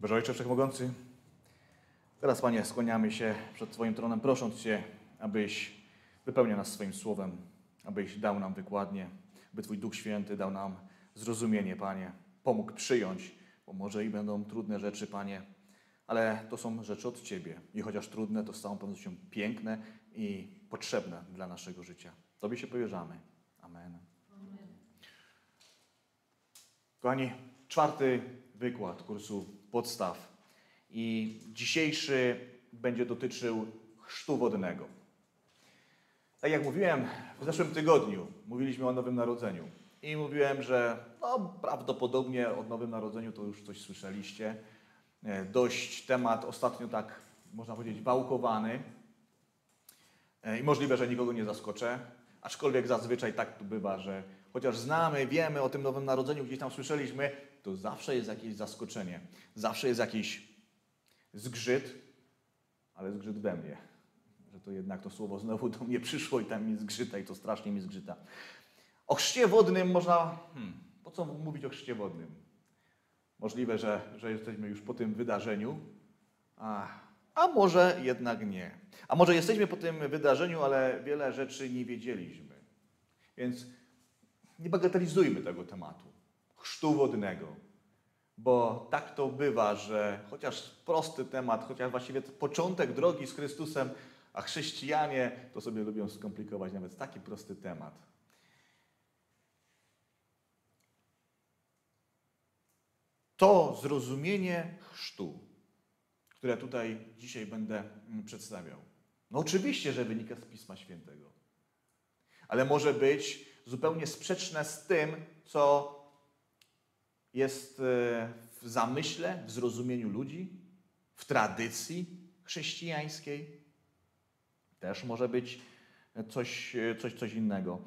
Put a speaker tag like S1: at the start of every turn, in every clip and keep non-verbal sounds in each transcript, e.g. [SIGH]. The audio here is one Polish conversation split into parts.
S1: Boże Ojcze Wszechmogący, teraz Panie skłaniamy się przed Twoim tronem, prosząc Cię, abyś wypełniał nas swoim słowem, abyś dał nam wykładnie, by Twój Duch Święty dał nam zrozumienie, Panie, pomógł przyjąć, bo może i będą trudne rzeczy, Panie, ale to są rzeczy od Ciebie i chociaż trudne, to z całą pewnością piękne i potrzebne dla naszego życia. Tobie się powierzamy. Amen. Kochani, czwarty wykład kursu podstaw i dzisiejszy będzie dotyczył chrztu wodnego. Tak jak mówiłem w zeszłym tygodniu, mówiliśmy o Nowym Narodzeniu i mówiłem, że no, prawdopodobnie o Nowym Narodzeniu to już coś słyszeliście. E, Dość temat ostatnio tak, można powiedzieć, wałkowany E, i możliwe, że nikogo nie zaskoczę, aczkolwiek zazwyczaj tak tu bywa, że chociaż znamy, wiemy o tym Nowym Narodzeniu, gdzieś tam słyszeliśmy, to zawsze jest jakieś zaskoczenie, zawsze jest jakiś zgrzyt, ale zgrzyt we mnie, że to jednak to słowo znowu do mnie przyszło i tam mi zgrzyta i to strasznie mi zgrzyta. O chrzcie wodnym można, hmm, po co mówić o chrzcie wodnym? Możliwe, że, że jesteśmy już po tym wydarzeniu, a, a może jednak nie. A może jesteśmy po tym wydarzeniu, ale wiele rzeczy nie wiedzieliśmy. Więc nie bagatelizujmy tego tematu chrztu wodnego. Bo tak to bywa, że chociaż prosty temat, chociaż właściwie początek drogi z Chrystusem, a chrześcijanie to sobie lubią skomplikować nawet taki prosty temat. To zrozumienie chrztu, które tutaj dzisiaj będę mm, przedstawiał, no oczywiście, że wynika z Pisma Świętego, ale może być zupełnie sprzeczne z tym, co jest e, w zamyśle, w zrozumieniu ludzi, w tradycji chrześcijańskiej. Też może być coś, coś, coś innego.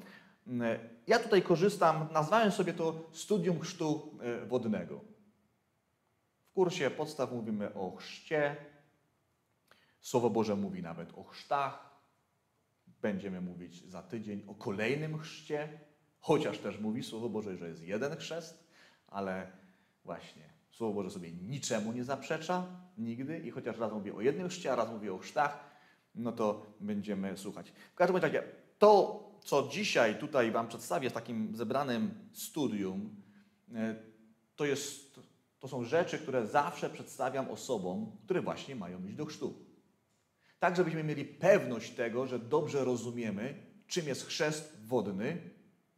S1: Ja tutaj korzystam, nazwałem sobie to studium chrztu e, wodnego. W kursie podstaw mówimy o chrzcie. Słowo Boże mówi nawet o chrztach. Będziemy mówić za tydzień o kolejnym chrzcie, chociaż też mówi Słowo Boże, że jest jeden chrzest, ale właśnie Słowo Boże sobie niczemu nie zaprzecza, nigdy. I chociaż raz mówię o jednym chrzcie, a raz mówię o chrztach, no to będziemy słuchać. W każdym razie to, co dzisiaj tutaj Wam przedstawię w takim zebranym studium, e, to, jest, to są rzeczy, które zawsze przedstawiam osobom, które właśnie mają iść do chrztu. Tak, żebyśmy mieli pewność tego, że dobrze rozumiemy, czym jest chrzest wodny,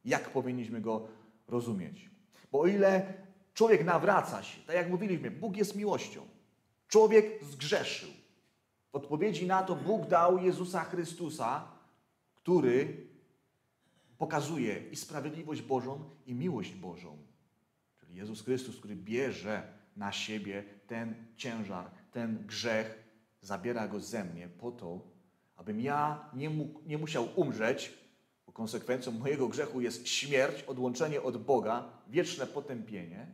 S1: jak powinniśmy go rozumieć. Bo o ile człowiek nawraca się, tak jak mówiliśmy, Bóg jest miłością. Człowiek zgrzeszył. W odpowiedzi na to Bóg dał Jezusa Chrystusa, który pokazuje i sprawiedliwość Bożą, i miłość Bożą. Czyli Jezus Chrystus, który bierze na siebie ten ciężar, ten grzech, zabiera go ze mnie po to, abym ja nie, mógł, nie musiał umrzeć, bo konsekwencją mojego grzechu jest śmierć, odłączenie od Boga, wieczne potępienie,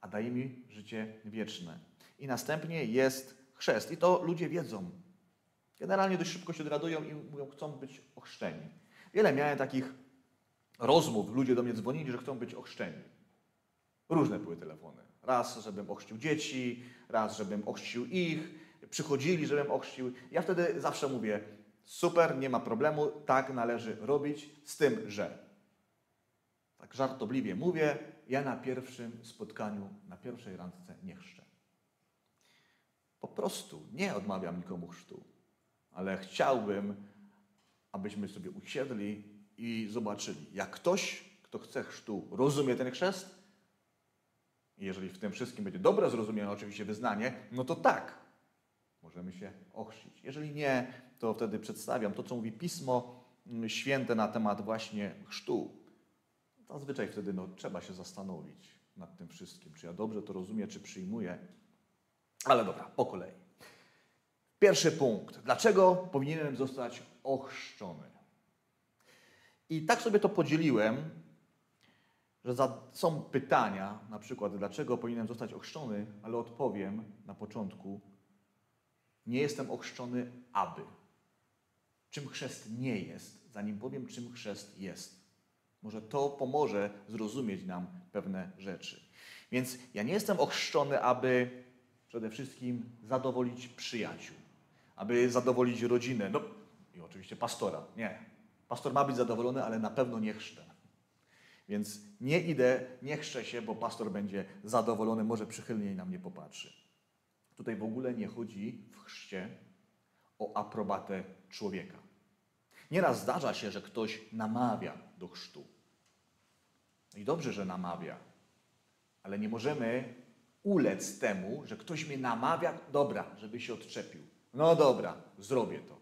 S1: a daje mi życie wieczne. I następnie jest chrzest. I to ludzie wiedzą. Generalnie dość szybko się doradują i mówią, chcą być ochrzczeni. Wiele miałem takich rozmów, ludzie do mnie dzwonili, że chcą być ochrzczeni. Różne były telefony. Raz, żebym ochrzcił dzieci, raz, żebym ochrzcił ich. Przychodzili, żebym ochrzcił. Ja wtedy zawsze mówię, super, nie ma problemu, tak należy robić, z tym, że tak żartobliwie mówię, ja na pierwszym spotkaniu, na pierwszej randce nie chrzczę. Po prostu nie odmawiam nikomu chrztu, ale chciałbym, abyśmy sobie usiedli i zobaczyli, jak ktoś, kto chce chrztu, rozumie ten chrzest, jeżeli w tym wszystkim będzie dobre zrozumienie, oczywiście wyznanie, no to tak, możemy się ochrzcić. Jeżeli nie, to wtedy przedstawiam to, co mówi Pismo Święte na temat właśnie chrztu. Zazwyczaj wtedy no, trzeba się zastanowić nad tym wszystkim, czy ja dobrze to rozumiem, czy przyjmuję. Ale dobra, po kolei. Pierwszy punkt. Dlaczego powinienem zostać ochrzczony? I tak sobie to podzieliłem, że są pytania, na przykład, dlaczego powinienem zostać ochrzczony, ale odpowiem na początku, nie jestem ochrzczony, aby. Czym chrzest nie jest, zanim powiem, czym chrzest jest. Może to pomoże zrozumieć nam pewne rzeczy. Więc ja nie jestem ochrzczony, aby przede wszystkim zadowolić przyjaciół, aby zadowolić rodzinę. No i oczywiście pastora. Nie. Pastor ma być zadowolony, ale na pewno nie chrztem. Więc nie idę, nie chrzczę się, bo pastor będzie zadowolony, może przychylniej na mnie popatrzy. Tutaj w ogóle nie chodzi w chrzcie o aprobatę człowieka. Nieraz zdarza się, że ktoś namawia do chrztu. No i dobrze, że namawia, ale nie możemy ulec temu, że ktoś mnie namawia, dobra, żeby się odczepił. No dobra, zrobię to.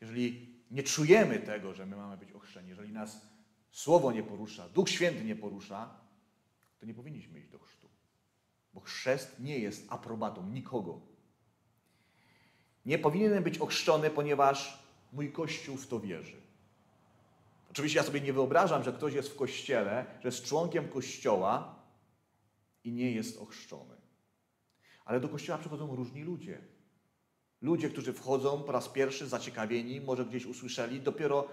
S1: Jeżeli nie czujemy tego, że my mamy być ochrzczeni, jeżeli nas Słowo nie porusza, Duch Święty nie porusza, to nie powinniśmy iść do chrztu. Bo chrzest nie jest aprobatą nikogo. Nie powinienem być ochrzczony, ponieważ mój Kościół w to wierzy. Oczywiście ja sobie nie wyobrażam, że ktoś jest w Kościele, że jest członkiem Kościoła i nie jest ochrzczony. Ale do Kościoła przychodzą różni ludzie. Ludzie, którzy wchodzą po raz pierwszy zaciekawieni, może gdzieś usłyszeli, dopiero,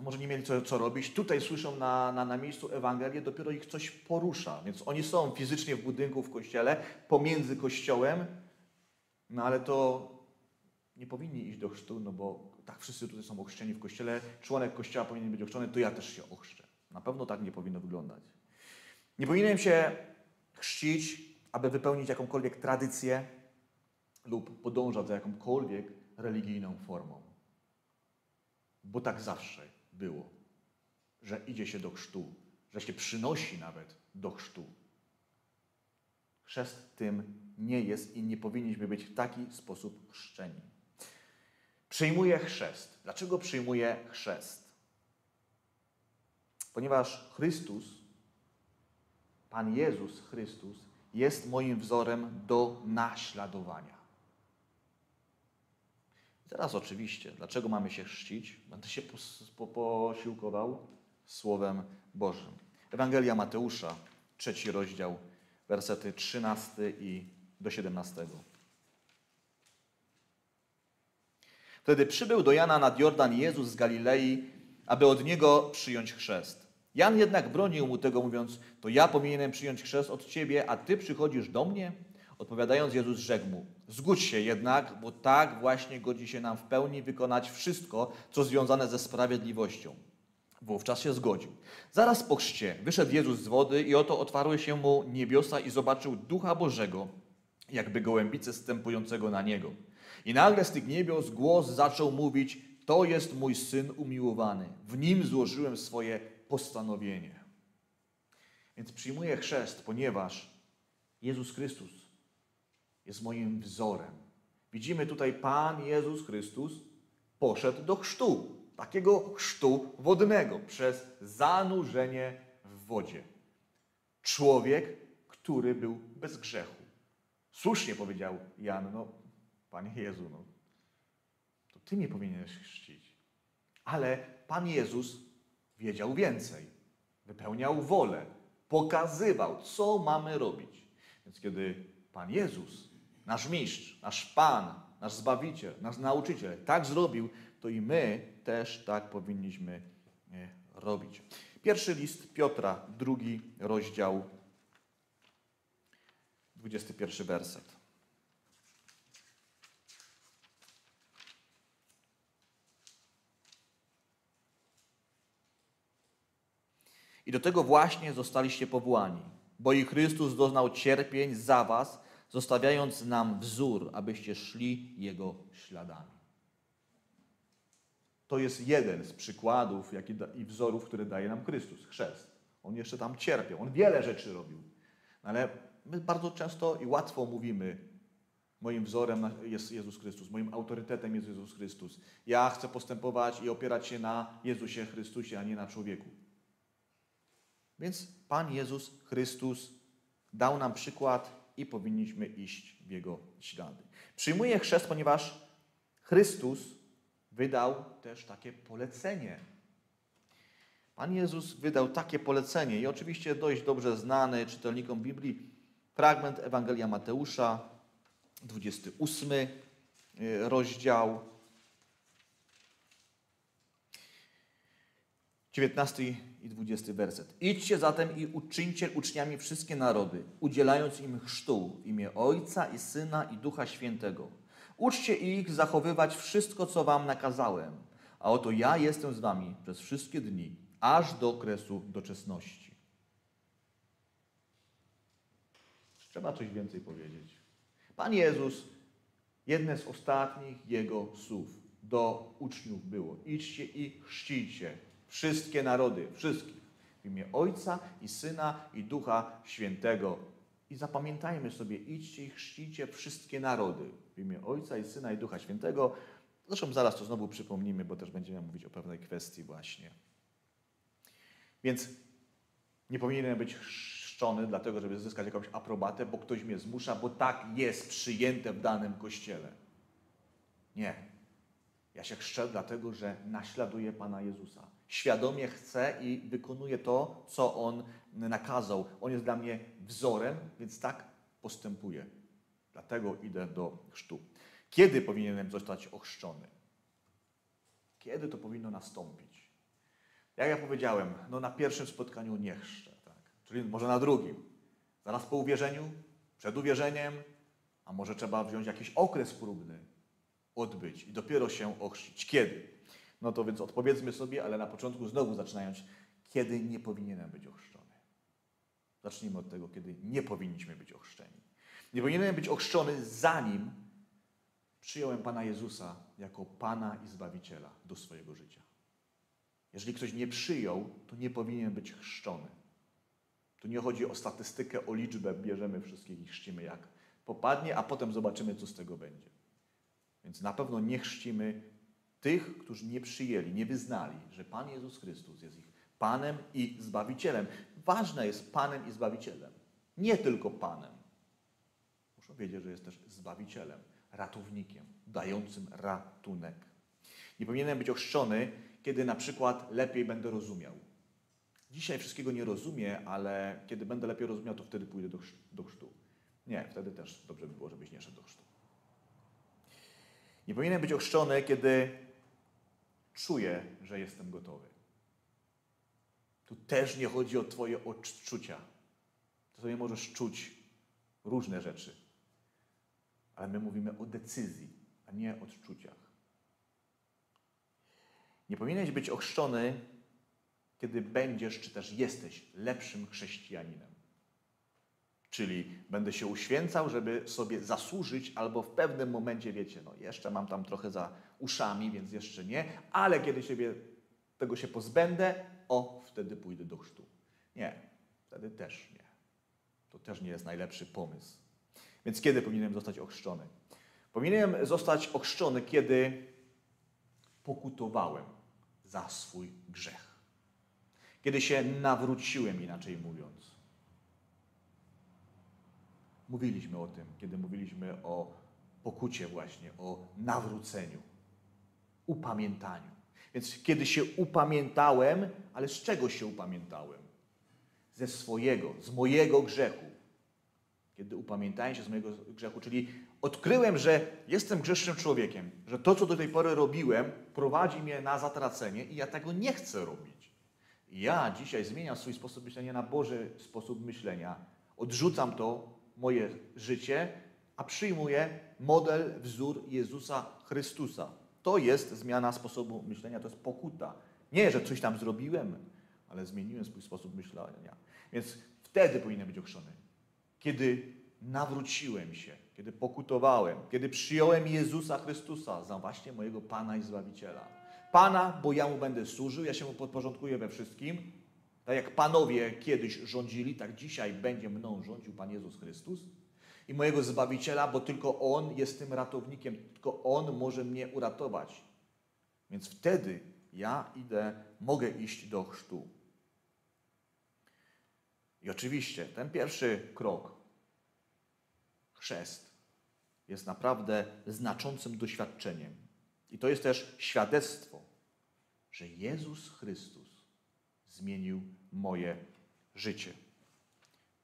S1: może nie mieli co, co robić, tutaj słyszą na, na, na miejscu Ewangelię, dopiero ich coś porusza. Więc oni są fizycznie w budynku, w kościele, pomiędzy kościołem, no ale to nie powinni iść do chrztu, no bo tak wszyscy tutaj są ochrzczeni w kościele, członek kościoła powinien być ochrzczony, to ja też się ochrzczę. Na pewno tak nie powinno wyglądać. Nie powinienem się chrzcić, aby wypełnić jakąkolwiek tradycję lub podążać za jakąkolwiek religijną formą. Bo tak zawsze było, że idzie się do chrztu, że się przynosi nawet do chrztu. Chrzest tym nie jest i nie powinniśmy być w taki sposób chrzczeni. Przyjmuję chrzest. Dlaczego przyjmuję chrzest? Ponieważ Chrystus, Pan Jezus Chrystus, jest moim wzorem do naśladowania. Teraz oczywiście, dlaczego mamy się chrzcić? Będę się posiłkował Słowem Bożym. Ewangelia Mateusza, trzeci rozdział, wersety 13 i do 17. Wtedy przybył do Jana nad Jordan Jezus z Galilei, aby od niego przyjąć chrzest. Jan jednak bronił mu tego, mówiąc: To ja powinienem przyjąć chrzest od ciebie, a ty przychodzisz do mnie? Odpowiadając, Jezus rzekł mu: Zgódź się jednak, bo tak właśnie godzi się nam w pełni wykonać wszystko, co związane ze sprawiedliwością. Wówczas się zgodził. Zaraz po chrzcie wyszedł Jezus z wody i oto otwarły się mu niebiosa i zobaczył Ducha Bożego, jakby gołębice stępującego na niego. I nagle z tych niebios głos zaczął mówić: To jest mój syn umiłowany, w nim złożyłem swoje postanowienie. Więc przyjmuję chrzest, ponieważ Jezus Chrystus jest moim wzorem. Widzimy tutaj, Pan Jezus Chrystus poszedł do chrztu, takiego chrztu wodnego, przez zanurzenie w wodzie. Człowiek, który był bez grzechu. Słusznie powiedział Jan, no, Panie Jezu, no, to Ty mnie powinieneś chrzcić. Ale Pan Jezus wiedział więcej. Wypełniał wolę, pokazywał, co mamy robić. Więc kiedy Pan Jezus, nasz mistrz, nasz Pan, nasz Zbawiciel, nasz nauczyciel tak zrobił, to i my też tak powinniśmy e, robić. Pierwszy list Piotra, drugi rozdział, 21 werset. I do tego właśnie zostaliście powołani, bo i Chrystus doznał cierpień za was, zostawiając nam wzór, abyście szli Jego śladami. To jest jeden z przykładów jak i wzorów, które daje nam Chrystus, chrzest. On jeszcze tam cierpiał, on wiele rzeczy robił. Ale my bardzo często i łatwo mówimy, moim wzorem jest Jezus Chrystus, moim autorytetem jest Jezus Chrystus. Ja chcę postępować i opierać się na Jezusie Chrystusie, a nie na człowieku. Więc Pan Jezus Chrystus dał nam przykład i powinniśmy iść w Jego ślady. Przyjmuję chrzest, ponieważ Chrystus wydał też takie polecenie. Pan Jezus wydał takie polecenie i oczywiście dość dobrze znany czytelnikom Biblii fragment Ewangelia Mateusza, 28 y, rozdział. 19 i 20 werset. Idźcie zatem i uczyńcie uczniami wszystkie narody, udzielając im chrztu w imię Ojca i Syna i Ducha Świętego. Uczcie ich zachowywać wszystko, co wam nakazałem. A oto ja jestem z wami przez wszystkie dni, aż do okresu doczesności. Trzeba coś więcej powiedzieć. Pan Jezus, jedne z ostatnich Jego słów do uczniów było. Idźcie i chrzcijcie wszystkie narody, wszystkich. W imię Ojca i Syna i Ducha Świętego. I zapamiętajmy sobie, idźcie i chrzcijcie wszystkie narody. W imię Ojca i Syna i Ducha Świętego. Zresztą zaraz to znowu przypomnimy, bo też będziemy mówić o pewnej kwestii właśnie. Więc nie powinienem być chrzczony dlatego, żeby zyskać jakąś aprobatę, bo ktoś mnie zmusza, bo tak jest przyjęte w danym kościele. Nie. Ja się chrzczę dlatego, że naśladuję Pana Jezusa. Świadomie chcę i wykonuję to, co On nakazał. On jest dla mnie wzorem, więc tak postępuję. Dlatego idę do chrztu. Kiedy powinienem zostać ochrzczony? Kiedy to powinno nastąpić? Jak ja powiedziałem, no na pierwszym spotkaniu nie chrzczę, tak? czyli może na drugim. Zaraz po uwierzeniu, przed uwierzeniem, a może trzeba wziąć jakiś okres próbny, odbyć i dopiero się ochrzcić. Kiedy? No to więc odpowiedzmy sobie, ale na początku znowu zaczynając, kiedy nie powinienem być ochrzczony. Zacznijmy od tego, kiedy nie powinniśmy być ochrzczeni. Nie powinienem być ochrzczony zanim przyjąłem Pana Jezusa jako Pana i Zbawiciela do swojego życia. Jeżeli ktoś nie przyjął, to nie powinien być chrzczony. Tu nie chodzi o statystykę, o liczbę, bierzemy wszystkich i chrzcimy jak popadnie, a potem zobaczymy, co z tego będzie. Więc na pewno nie chrzcimy tych, którzy nie przyjęli, nie wyznali, że Pan Jezus Chrystus jest ich Panem i Zbawicielem. Ważne jest Panem i Zbawicielem. Nie tylko Panem. Muszą wiedzieć, że jest też Zbawicielem, ratownikiem, dającym ratunek. Nie powinienem być ochrzczony, kiedy na przykład lepiej będę rozumiał. Dzisiaj wszystkiego nie rozumiem, ale kiedy będę lepiej rozumiał, to wtedy pójdę do, do chrztu. Nie, wtedy też dobrze by było, żebyś nie szedł do chrztu. Nie powinienem być ochrzczony, kiedy czuję, że jestem gotowy. Tu też nie chodzi o Twoje odczucia. Ty sobie możesz czuć różne rzeczy, ale my mówimy o decyzji, a nie odczuciach. Nie powinieneś być ochrzczony, kiedy będziesz, czy też jesteś lepszym chrześcijaninem. Czyli będę się uświęcał, żeby sobie zasłużyć, albo w pewnym momencie, wiecie, no jeszcze mam tam trochę za uszami, więc jeszcze nie, ale kiedy siebie tego się pozbędę, o, wtedy pójdę do chrztu. Nie, wtedy też nie. To też nie jest najlepszy pomysł. Więc kiedy powinienem zostać ochrzczony? Powinienem zostać ochrzczony, kiedy pokutowałem za swój grzech. Kiedy się nawróciłem, inaczej mówiąc. Mówiliśmy o tym, kiedy mówiliśmy o pokucie właśnie, o nawróceniu, upamiętaniu. Więc kiedy się upamiętałem, ale z czego się upamiętałem? Ze swojego, z mojego grzechu. Kiedy upamiętałem się z mojego grzechu, czyli odkryłem, że jestem grzesznym człowiekiem, że to, co do tej pory robiłem, prowadzi mnie na zatracenie i ja tego nie chcę robić. Ja dzisiaj zmieniam swój sposób myślenia na Boży sposób myślenia. Odrzucam to, moje życie, a przyjmuję model, wzór Jezusa Chrystusa. To jest zmiana sposobu myślenia, to jest pokuta. Nie, że coś tam zrobiłem, ale zmieniłem swój sposób myślenia. Więc wtedy powinienem być ochrzczony. Kiedy nawróciłem się, kiedy pokutowałem, kiedy przyjąłem Jezusa Chrystusa za właśnie mojego Pana i Zbawiciela. Pana, bo ja Mu będę służył, ja się Mu podporządkuję we wszystkim. Tak jak panowie kiedyś rządzili, tak dzisiaj będzie mną rządził Pan Jezus Chrystus i mojego Zbawiciela, bo tylko On jest tym ratownikiem, tylko On może mnie uratować. Więc wtedy ja idę, mogę iść do chrztu. I oczywiście ten pierwszy krok, chrzest, jest naprawdę znaczącym doświadczeniem. I to jest też świadectwo, że Jezus Chrystus zmienił moje życie.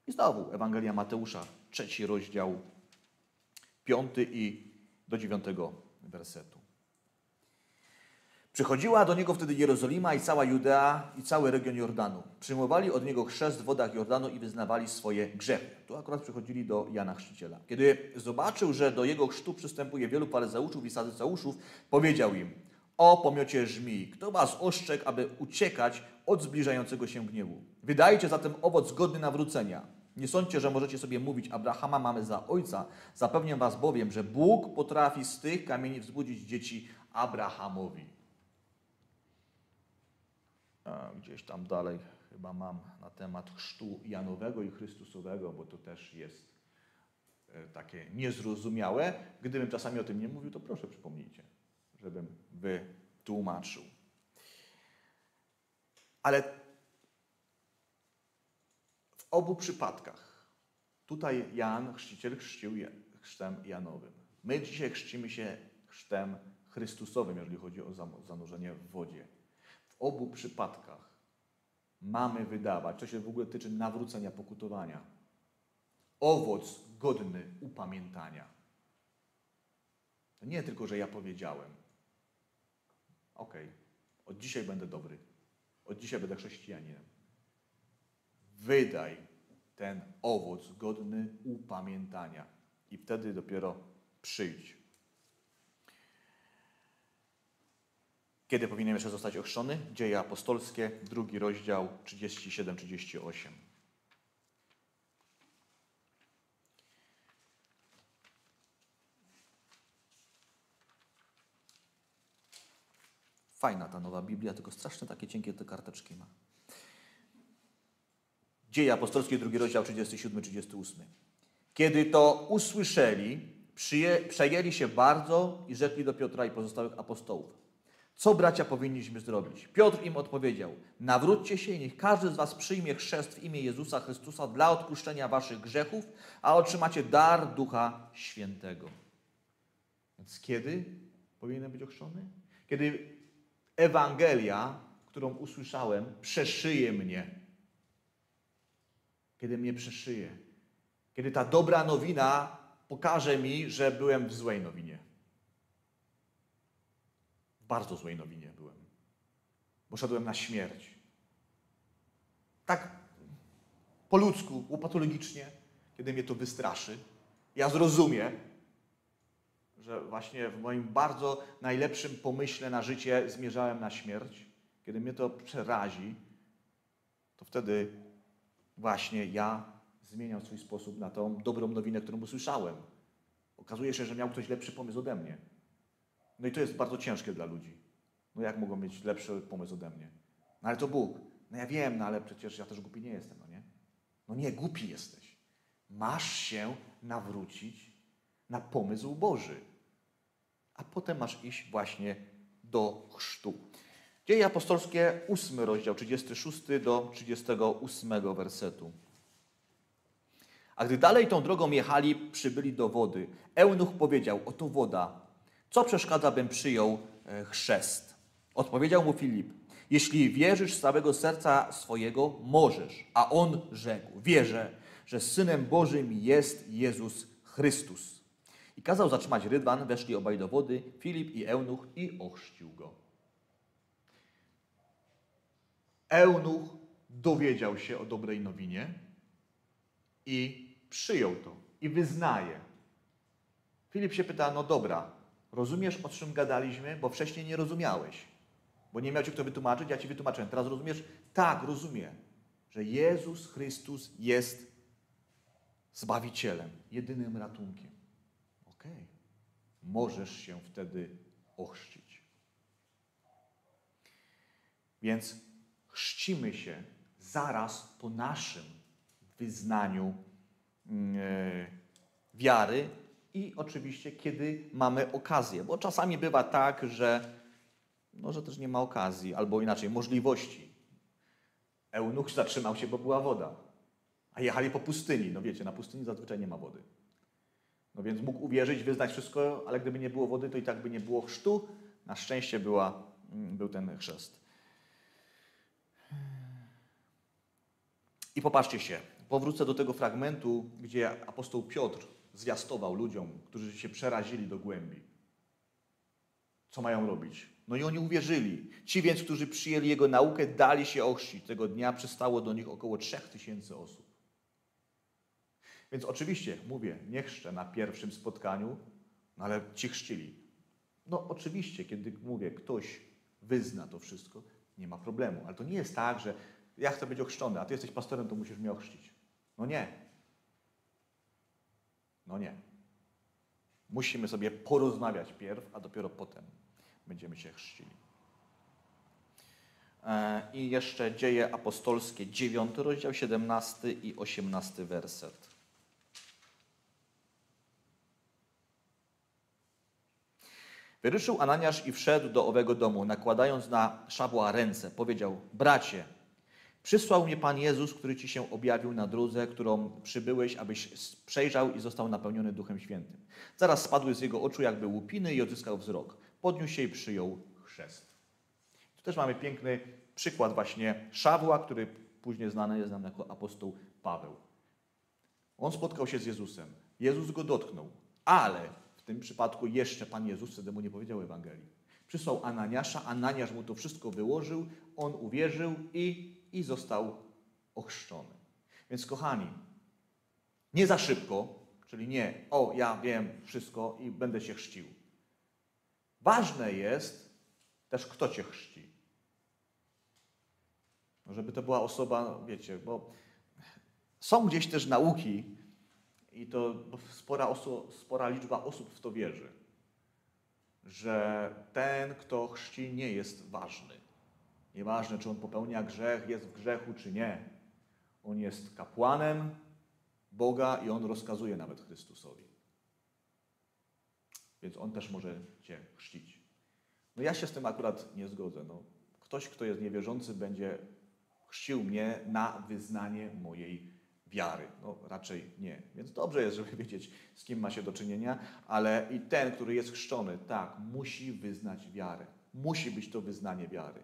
S1: I znowu Ewangelia Mateusza, trzeci rozdział, piąty i do dziewiątego wersetu. Przychodziła do niego wtedy Jerozolima i cała Judea i cały region Jordanu. Przyjmowali od niego chrzest w wodach Jordanu i wyznawali swoje grzechy. Tu akurat przychodzili do Jana Chrzciciela. Kiedy zobaczył, że do jego chrztu przystępuje wielu faryzeuszów i sadyceuszów, powiedział im, o pomiocie żmii, kto was ostrzegł, aby uciekać od zbliżającego się gniewu? Wydajcie zatem owoc godny nawrócenia. Nie sądźcie, że możecie sobie mówić, Abrahama mamy za ojca. Zapewniam was bowiem, że Bóg potrafi z tych kamieni wzbudzić dzieci Abrahamowi. A, gdzieś tam dalej chyba mam na temat chrztu Janowego i Chrystusowego, bo to też jest e, takie niezrozumiałe. Gdybym czasami o tym nie mówił, to proszę przypomnijcie, żebym wytłumaczył. Ale obu przypadkach, tutaj Jan, chrzciciel, chrzcił je- chrztem Janowym. My dzisiaj chrzcimy się chrztem Chrystusowym, jeżeli chodzi o zanurzenie w wodzie. W obu przypadkach mamy wydawać, to się w ogóle tyczy nawrócenia, pokutowania, owoc godny upamiętania. To nie tylko, że ja powiedziałem. Okej, od dzisiaj będę dobry. Od dzisiaj będę chrześcijaninem. Wydaj ten owoc godny upamiętania. I wtedy dopiero przyjdź. Kiedy powinien jeszcze zostać ochrzczony? Dzieje apostolskie, drugi rozdział 37-38. Fajna ta nowa Biblia, tylko strasznie takie cienkie te karteczki ma. Dzieje apostolskie, drugi rozdział 37-38. Kiedy to usłyszeli, przyje, przejęli się bardzo i rzekli do Piotra i pozostałych apostołów. Co bracia powinniśmy zrobić? Piotr im odpowiedział: Nawróćcie się i niech każdy z was przyjmie chrzest w imię Jezusa Chrystusa dla odpuszczenia waszych grzechów, a otrzymacie dar Ducha Świętego. Więc kiedy powinienem być ochrzczony? Kiedy Ewangelia, którą usłyszałem, przeszyje mnie. Kiedy mnie przeszyje. Kiedy ta dobra nowina pokaże mi, że byłem w złej nowinie. W bardzo złej nowinie byłem. Bo szedłem na śmierć. Tak po ludzku, łopatologicznie, kiedy mnie to wystraszy, ja zrozumiem, że właśnie w moim bardzo najlepszym pomyśle na życie zmierzałem na śmierć, kiedy mnie to przerazi, to wtedy właśnie ja zmieniam swój sposób na tą dobrą nowinę, którą usłyszałem. Okazuje się, że miał ktoś lepszy pomysł ode mnie. No i to jest bardzo ciężkie dla ludzi. No jak mogą mieć lepszy pomysł ode mnie? No ale to Bóg. No ja wiem, no ale przecież ja też głupi nie jestem, no nie? No nie, głupi jesteś. Masz się nawrócić na pomysł Boży. A potem masz iść właśnie do chrztu. Dzieje apostolskie, 8 rozdział, 36 do 38 wersetu. A gdy dalej tą drogą jechali, przybyli do wody. Eunuch powiedział, oto woda. Co przeszkadza, bym przyjął e, chrzest? Odpowiedział mu Filip, jeśli wierzysz z całego serca swojego, możesz. A on rzekł, wierzę, że Synem Bożym jest Jezus Chrystus. I kazał zatrzymać rydwan, weszli obaj do wody, Filip i Eunuch i ochrzcił go. Eunuch dowiedział się o dobrej nowinie i przyjął to i wyznaje. Filip się pyta, no dobra, rozumiesz o czym gadaliśmy, bo wcześniej nie rozumiałeś, bo nie miał ci kto wytłumaczyć, ja ci wytłumaczyłem. Teraz rozumiesz? Tak, rozumiem, że Jezus Chrystus jest Zbawicielem, jedynym ratunkiem. Okej, możesz się wtedy ochrzcić. Więc chrzcimy się zaraz po naszym wyznaniu mm, e, wiary i oczywiście, kiedy mamy okazję, bo czasami bywa tak, że, no, że też nie ma okazji, albo inaczej, możliwości. Eunuch zatrzymał się, bo była woda, a jechali po pustyni. No wiecie, na pustyni zazwyczaj nie ma wody. No więc mógł uwierzyć, wyznać wszystko, ale gdyby nie było wody, to i tak by nie było chrztu. Na szczęście była, mm, był ten chrzest. I popatrzcie się, powrócę do tego fragmentu, gdzie apostoł Piotr zwiastował ludziom, którzy się przerazili do głębi. Co mają robić? No i oni uwierzyli. Ci więc, którzy przyjęli jego naukę, dali się ochrzcić. Tego dnia przystało do nich około 3000 osób. Więc oczywiście, mówię, nie chrzczę na pierwszym spotkaniu, no ale ci chrzcili. No oczywiście, kiedy mówię, ktoś wyzna to wszystko, nie ma problemu. Ale to nie jest tak, że ja chcę być ochrzczony, a ty jesteś pastorem, to musisz mnie ochrzcić. No nie. No nie. Musimy sobie porozmawiać pierw, a dopiero potem będziemy się chrzcili. E, I jeszcze dzieje apostolskie, 9 rozdział, 17 i 18 werset. Wyruszył Ananiasz i wszedł do owego domu, nakładając na Szabła ręce. Powiedział, bracie, przysłał mnie Pan Jezus, który Ci się objawił na drodze, którą przybyłeś, abyś przejrzał i został napełniony Duchem Świętym. Zaraz spadły z jego oczu jakby łupiny i odzyskał wzrok. Podniósł się i przyjął chrzest. Tu też mamy piękny przykład właśnie Szawła, który później znany jest nam jako apostoł Paweł. On spotkał się z Jezusem. Jezus go dotknął, ale w tym przypadku jeszcze Pan Jezus wtedy mu nie powiedział Ewangelii. Przysłał Ananiasza, Ananiasz mu to wszystko wyłożył, on uwierzył i, i został ochrzczony. Więc kochani, nie za szybko, czyli nie, o ja wiem wszystko i będę się chrzcił. Ważne jest też, kto cię chrzci. No, żeby to była osoba, wiecie, bo są gdzieś też nauki, i to spora, oso, spora liczba osób w to wierzy, że ten, kto chrzci, nie jest ważny. Nieważne, czy on popełnia grzech, jest w grzechu, czy nie. On jest kapłanem Boga i on rozkazuje nawet Chrystusowi. Więc on też może cię chrzcić. No ja się z tym akurat nie zgodzę. No, ktoś, kto jest niewierzący, będzie chrzcił mnie na wyznanie mojej wiary. No raczej nie. Więc dobrze jest, żeby wiedzieć, z kim ma się do czynienia, ale i ten, który jest chrzczony, tak, musi wyznać wiarę. Musi być to wyznanie wiary.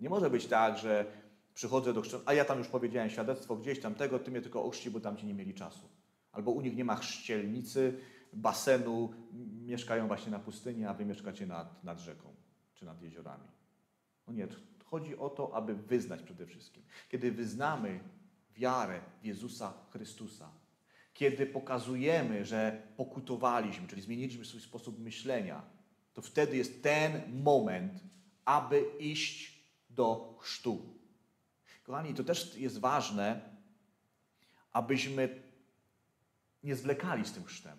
S1: Nie może być tak, że przychodzę do chrzczenia, a ja tam już powiedziałem świadectwo gdzieś tam tego, ty mnie tylko ochrzci, bo tam ci nie mieli czasu. Albo u nich nie ma chrzcielnicy, basenu, mieszkają właśnie na pustyni, a wy mieszkacie nad, nad rzeką czy nad jeziorami. No nie, chodzi o to, aby wyznać przede wszystkim. Kiedy wyznamy wiarę w Jezusa Chrystusa, kiedy pokazujemy, że pokutowaliśmy, czyli zmieniliśmy swój sposób myślenia, to wtedy jest ten moment, aby iść do chrztu. Kochani, to też jest ważne, abyśmy nie zwlekali z tym chrztem.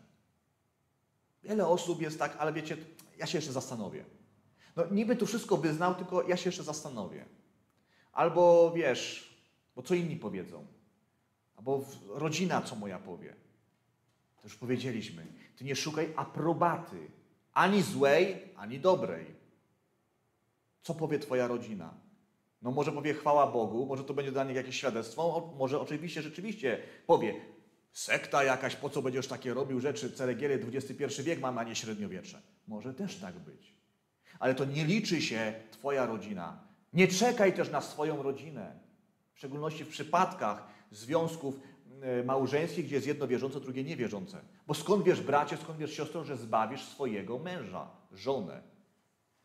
S1: Wiele osób jest tak, ale wiecie, ja się jeszcze zastanowię. No niby tu wszystko wyznał, tylko ja się jeszcze zastanowię. Albo wiesz, bo co inni powiedzą? Albo rodzina, co moja powie? To już powiedzieliśmy. Ty nie szukaj aprobaty, ani złej, ani dobrej. Co powie Twoja rodzina? No może powie chwała Bogu, może to będzie dla nich jakieś świadectwo, może oczywiście, rzeczywiście powie sekta jakaś, po co będziesz takie robił rzeczy, ceregiery XXI wiek mam, a nie średniowiecze. Może też tak być. Ale to nie liczy się Twoja rodzina. Nie czekaj też na swoją rodzinę szczególności w przypadkach związków e, małżeńskich, gdzie jest jedno wierzące, drugie niewierzące. Bo skąd wiesz, bracie, skąd wiesz, siostro, że zbawisz swojego męża, żonę?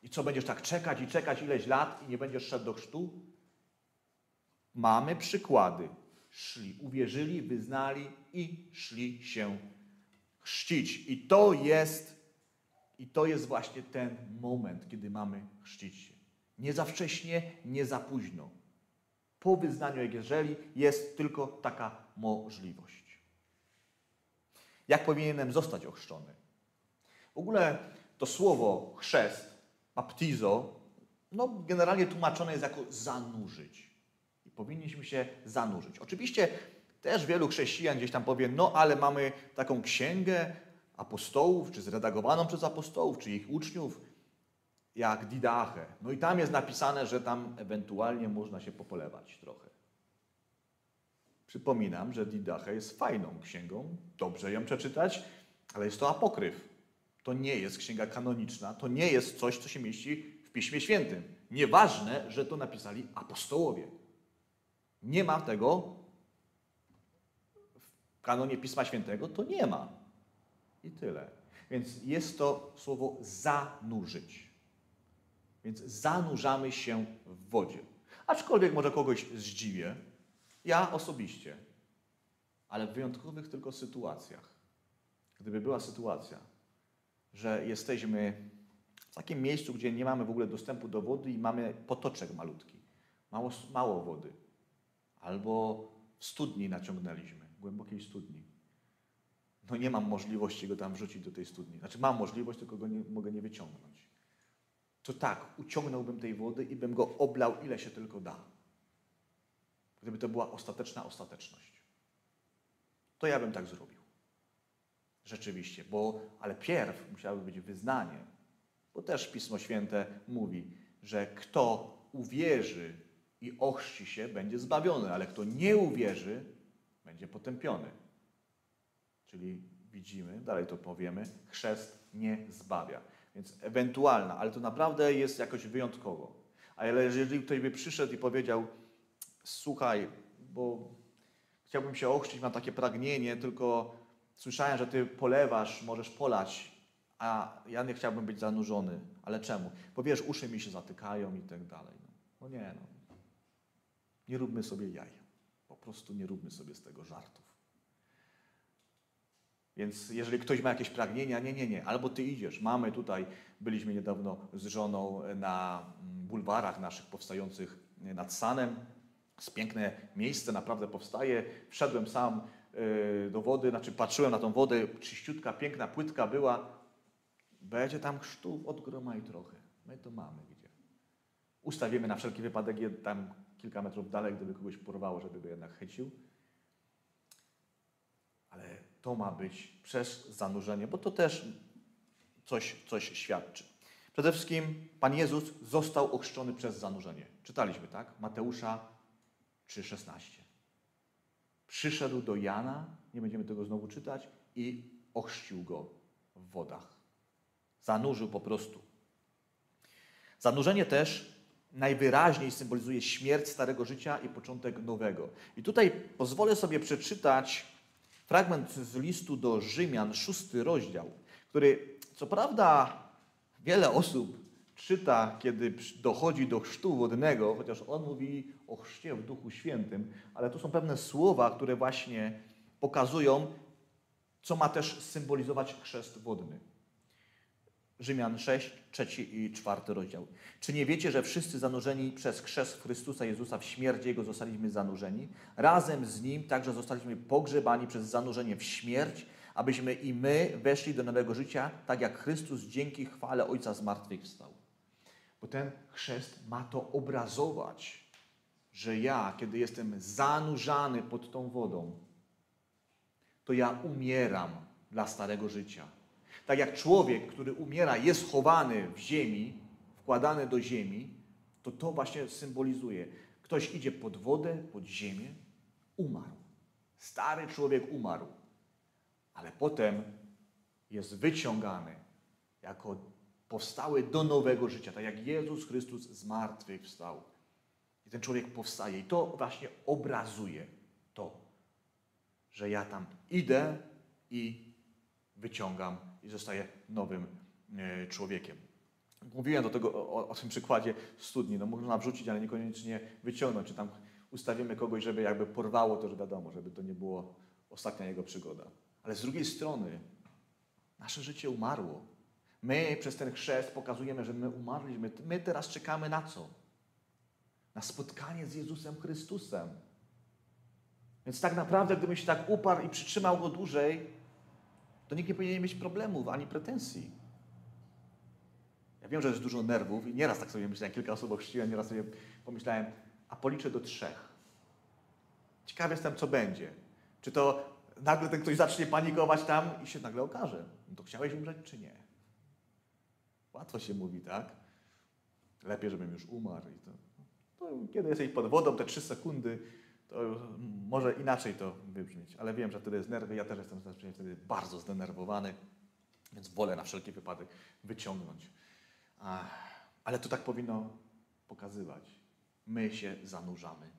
S1: I co, będziesz tak czekać i czekać ileś lat i nie będziesz szedł do chrztu? Mamy przykłady. Szli, uwierzyli, wyznali i szli się chrzcić. I to jest, i to jest właśnie ten moment, kiedy mamy chrzcić się. Nie za wcześnie, nie za późno po wyznaniu jeżeli jest tylko taka możliwość. Jak powinienem zostać ochrzczony? W ogóle to słowo chrzest, baptizo, no generalnie tłumaczone jest jako zanurzyć. I powinniśmy się zanurzyć. Oczywiście też wielu chrześcijan gdzieś tam powie, no ale mamy taką księgę apostołów, czy zredagowaną przez apostołów, czy ich uczniów, jak Didache. No i tam jest napisane, że tam ewentualnie można się popolewać trochę. Przypominam, że Didache jest fajną księgą, dobrze ją przeczytać, ale jest to apokryf. To nie jest księga kanoniczna, to nie jest coś, co się mieści w Piśmie Świętym. Nieważne, że to napisali apostołowie. Nie ma tego w kanonie Pisma Świętego, to nie ma. I tyle. Więc jest to słowo zanurzyć. Więc zanurzamy się w wodzie. Aczkolwiek może kogoś zdziwię, ja osobiście, ale w wyjątkowych tylko sytuacjach. Gdyby była sytuacja, że jesteśmy w takim miejscu, gdzie nie mamy w ogóle dostępu do wody i mamy potoczek malutki, mało, mało wody, albo studni naciągnęliśmy, głębokiej studni. No nie mam możliwości go tam wrzucić do tej studni. Znaczy mam możliwość, tylko go nie, mogę nie wyciągnąć. To tak, uciągnąłbym tej wody i bym go oblał ile się tylko da. Gdyby to była ostateczna ostateczność. To ja bym tak zrobił. Rzeczywiście, bo, ale pierw musiałoby być wyznanie, bo też Pismo Święte mówi, że kto uwierzy i ochrzci się, będzie zbawiony, ale kto nie uwierzy, będzie potępiony. Czyli widzimy, dalej to powiemy, chrzest nie zbawia. Więc ewentualna, ale to naprawdę jest jakoś wyjątkowo. Ale jeżeli ktoś by przyszedł i powiedział, słuchaj, bo chciałbym się ochrzcić, mam takie pragnienie, tylko słyszałem, że ty polewasz, możesz polać, a ja nie chciałbym być zanurzony. Ale czemu? Bo wiesz, uszy mi się zatykają i tak dalej. No, no nie, no. Nie róbmy sobie jaj. Po prostu nie róbmy sobie z tego żartów. Więc jeżeli ktoś ma jakieś pragnienia, nie, nie, nie. Albo ty idziesz. Mamy tutaj, byliśmy niedawno z żoną na mm, bulwarach naszych powstających nad Sanem. Jest piękne miejsce, naprawdę powstaje. Wszedłem sam do wody, znaczy patrzyłem na tą wodę, czyściutka, piękna, płytka była. Będzie tam chrztu od groma i trochę. My to mamy gdzie. Ustawimy na wszelki wypadek tam kilka metrów dalej, gdyby kogoś porwało, żeby go jednak chycił. Ale to ma być przez zanurzenie, bo to też coś, coś świadczy. Przede wszystkim Pan Jezus został ochrzczony przez zanurzenie. Czytaliśmy, tak? Mateusza 3,16. Przyszedł do Jana, nie będziemy tego znowu czytać, i ochrzcił go w wodach. Zanurzył po prostu. Zanurzenie też najwyraźniej symbolizuje śmierć starego życia i początek nowego. I tutaj pozwolę sobie przeczytać fragment z listu do Rzymian, szósty rozdział, który co prawda wiele osób czyta, kiedy dochodzi do chrztu wodnego, chociaż on mówi o chrzcie w Duchu Świętym, ale tu są pewne słowa, które właśnie pokazują, co ma też symbolizować chrzest wodny. Rzymian 6, trzeci i czwarty rozdział. Czy nie wiecie, że wszyscy zanurzeni przez chrzest Chrystusa Jezusa w śmierć Jego zostaliśmy zanurzeni? Razem z Nim także zostaliśmy pogrzebani przez zanurzenie w śmierć, abyśmy i my weszli do nowego życia, tak jak Chrystus dzięki chwale Ojca zmartwychwstał. Bo ten chrzest ma to obrazować, że ja, kiedy jestem zanurzany pod tą wodą, to ja umieram dla starego życia tak jak człowiek, który umiera, jest chowany w ziemi, wkładany do ziemi, to to właśnie symbolizuje. Ktoś idzie pod wodę, pod ziemię, umarł. Stary człowiek umarł, ale potem jest wyciągany jako powstały do nowego życia, tak jak Jezus Chrystus z martwych wstał. I ten człowiek powstaje. I to właśnie obrazuje to, że ja tam idę i wyciągam i zostaje nowym e, człowiekiem. Mówiłem do tego, o, o, tym przykładzie studni. No można wrzucić, ale niekoniecznie wyciągnąć, czy tam ustawimy kogoś, żeby jakby porwało to, że wiadomo, żeby to nie było ostatnia jego przygoda. Ale z drugiej strony nasze życie umarło. My przez ten chrzest pokazujemy, że my umarliśmy. My teraz czekamy na co? Na spotkanie z Jezusem Chrystusem. Więc tak naprawdę, gdybym się tak uparł i przytrzymał go dłużej, to nikt nie powinien mieć problemów ani pretensji. Ja wiem, że jest dużo nerwów i nieraz tak sobie myślałem, kilka osób ochrzciłem, nieraz sobie pomyślałem, a policzę do trzech. Ciekawy jestem, co będzie. Czy to nagle ten ktoś zacznie panikować tam i się nagle okaże, no to chciałeś umrzeć, czy nie? Łatwo się mówi, tak? Lepiej, żebym już umarł. I to, to kiedy jesteś pod wodą, te trzy sekundy, to może inaczej to wybrzmieć, ale wiem, że wtedy jest nerwy. Ja też jestem wtedy bardzo zdenerwowany, więc wolę na wszelki wypadek wyciągnąć. Ale to tak powinno pokazywać. My się zanurzamy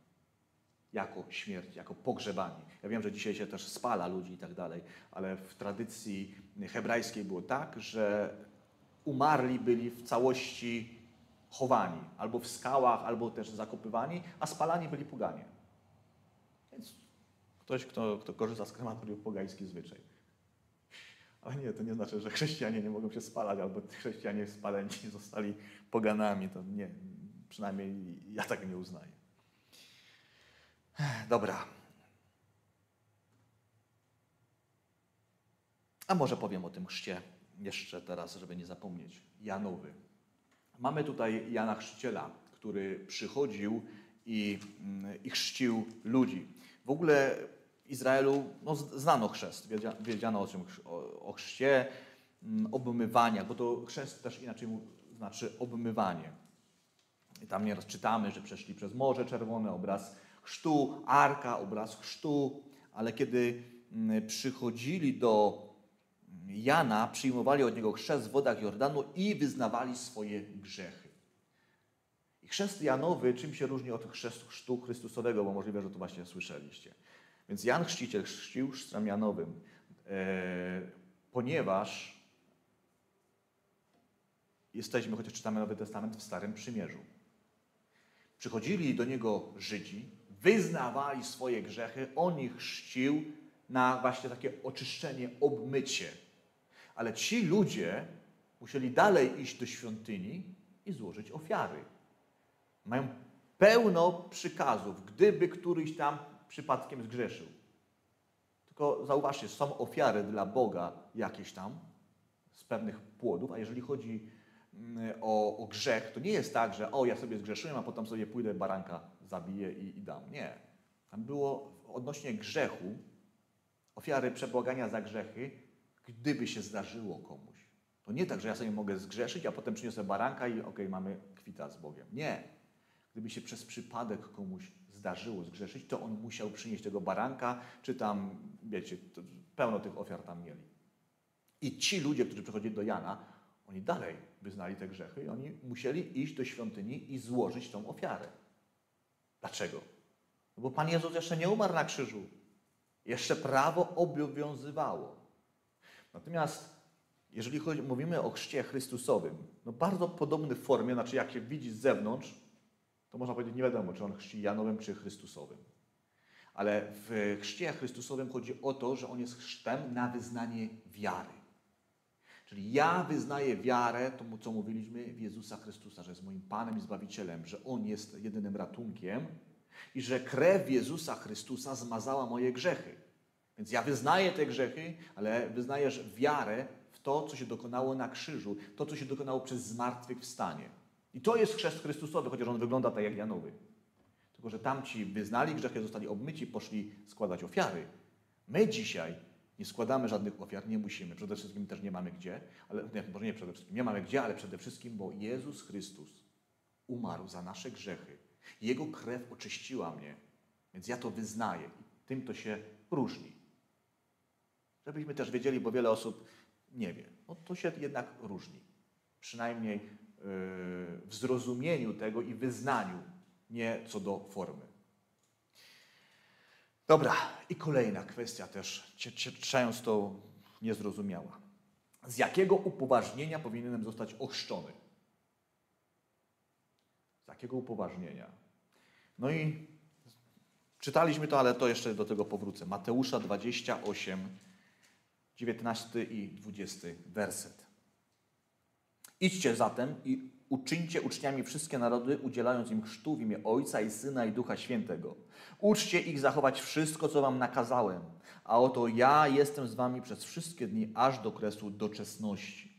S1: jako śmierć, jako pogrzebani. Ja wiem, że dzisiaj się też spala ludzi i tak dalej, ale w tradycji hebrajskiej było tak, że umarli byli w całości chowani, albo w skałach, albo też zakopywani, a spalani byli poganie. Więc ktoś, kto, kto korzysta z krematorium, pogański zwyczaj. Ale nie, to nie znaczy, że chrześcijanie nie mogą się spalać, albo chrześcijanie spaleni [LAUGHS] zostali poganami. To nie, przynajmniej ja tak nie uznaję. Dobra. A może powiem o tym chrzcie jeszcze teraz, żeby nie zapomnieć. Janowy. Mamy tutaj Jana Chrzciciela, który przychodził i, mm, i chrzcił ludzi. W ogóle w Izraelu no, znano chrzest, wiedziano o czym o, o chrzcie, mm, obmywaniach, bo to chrzest też inaczej znaczy obmywanie. I tam nieraz czytamy, że przeszli przez Morze Czerwone, obraz chrztu, arka, obraz chrztu, ale kiedy mm, przychodzili do Jana, przyjmowali od niego chrzest w wodach Jordanu i wyznawali swoje grzechy. I chrzest Janowy czym się różni od chrztu, chrztu Chrystusowego, bo możliwe, że to właśnie słyszeliście. Więc Jan Chrzciciel chrzcił chrztem Janowym, e, ponieważ jesteśmy, chociaż czytamy Nowy Testament w Starym Przymierzu. Przychodzili do niego Żydzi, wyznawali swoje grzechy, on ich chrzcił na właśnie takie oczyszczenie, obmycie. Ale ci ludzie musieli dalej iść do świątyni i złożyć ofiary. Mają pełno przykazów, gdyby któryś tam przypadkiem zgrzeszył. Tylko zauważcie, są ofiary dla Boga jakieś tam z pewnych płodów, a jeżeli chodzi mm, o, o grzech, to nie jest tak, że o, ja sobie zgrzeszyłem, a potem sobie pójdę baranka zabiję i, i dam. Nie. Tam było odnośnie grzechu, ofiary przebłagania za grzechy, gdyby się zdarzyło komuś. To nie tak, że ja sobie mogę zgrzeszyć, a potem przyniosę baranka i okej, okay, mamy kwita z Bogiem. Nie. Gdyby się przez przypadek komuś zdarzyło zgrzeszyć, to on musiał przynieść tego baranka, czy tam, wiecie, pełno tych ofiar tam mieli. I ci ludzie, którzy przychodzili do Jana, oni dalej wyznali te grzechy i oni musieli iść do świątyni i złożyć tą ofiarę. Dlaczego? No bo Pan Jezus jeszcze nie umarł na krzyżu. Jeszcze prawo obowiązywało. Natomiast jeżeli chodzi, mówimy o chrzcie Chrystusowym, no bardzo podobny w formie, znaczy jak się widzi z zewnątrz, to można powiedzieć, nie wiadomo, czy on chrzci Janowym, czy Chrystusowym. Ale w chrzcie Chrystusowym chodzi o to, że on jest chrztem na wyznanie wiary. Czyli ja wyznaję wiarę, to co mówiliśmy, w Jezusa Chrystusa, że jest moim Panem i Zbawicielem, że On jest jedynym ratunkiem i że krew Jezusa Chrystusa zmazała moje grzechy. Więc ja wyznaję te grzechy, ale wyznajesz wiarę w to, co się dokonało na krzyżu, to, co się dokonało przez zmartwychwstanie. I to jest chrzest Chrystusowy, chociaż on wygląda tak jak Janowy. Tylko, że tamci wyznali grzechy, zostali obmyci, poszli składać ofiary. My dzisiaj nie składamy żadnych ofiar, nie musimy. Przede wszystkim też nie mamy gdzie, ale nie, może nie przede wszystkim, nie mamy gdzie, ale przede wszystkim, bo Jezus Chrystus umarł za nasze grzechy. Jego krew oczyściła mnie, więc ja to wyznaję. I tym to się różni. Żebyśmy też wiedzieli, bo wiele osób nie wie. No to się jednak różni. Przynajmniej w zrozumieniu tego i wyznaniu, nie co do formy. Dobra, i kolejna kwestia też, często niezrozumiała. Z jakiego upoważnienia powinienem zostać ochrzczony? Z jakiego upoważnienia? No i czytaliśmy to, ale to jeszcze do tego powrócę. Mateusza 28, 19 i 20 werset. Idźcie zatem i uczyńcie uczniami wszystkie narody, udzielając im chrztu w imię Ojca i Syna i Ducha Świętego. Uczcie ich zachować wszystko, co wam nakazałem, a oto ja jestem z wami przez wszystkie dni, aż do kresu doczesności.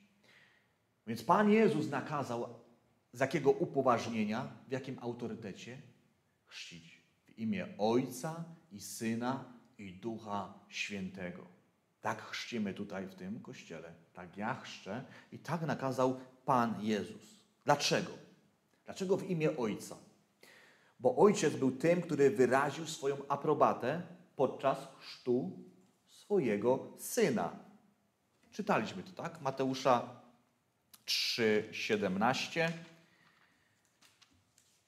S1: Więc Pan Jezus nakazał, z jakiego upoważnienia, w jakim autorytecie chrzcić. W imię Ojca i Syna i Ducha Świętego. Tak chrzcimy tutaj w tym kościele. Tak ja chrzczę i tak nakazał Pan Jezus. Dlaczego? Dlaczego w imię Ojca? Bo Ojciec był tym, który wyraził swoją aprobatę podczas chrztu swojego Syna. Czytaliśmy to, tak? Mateusza 3,17.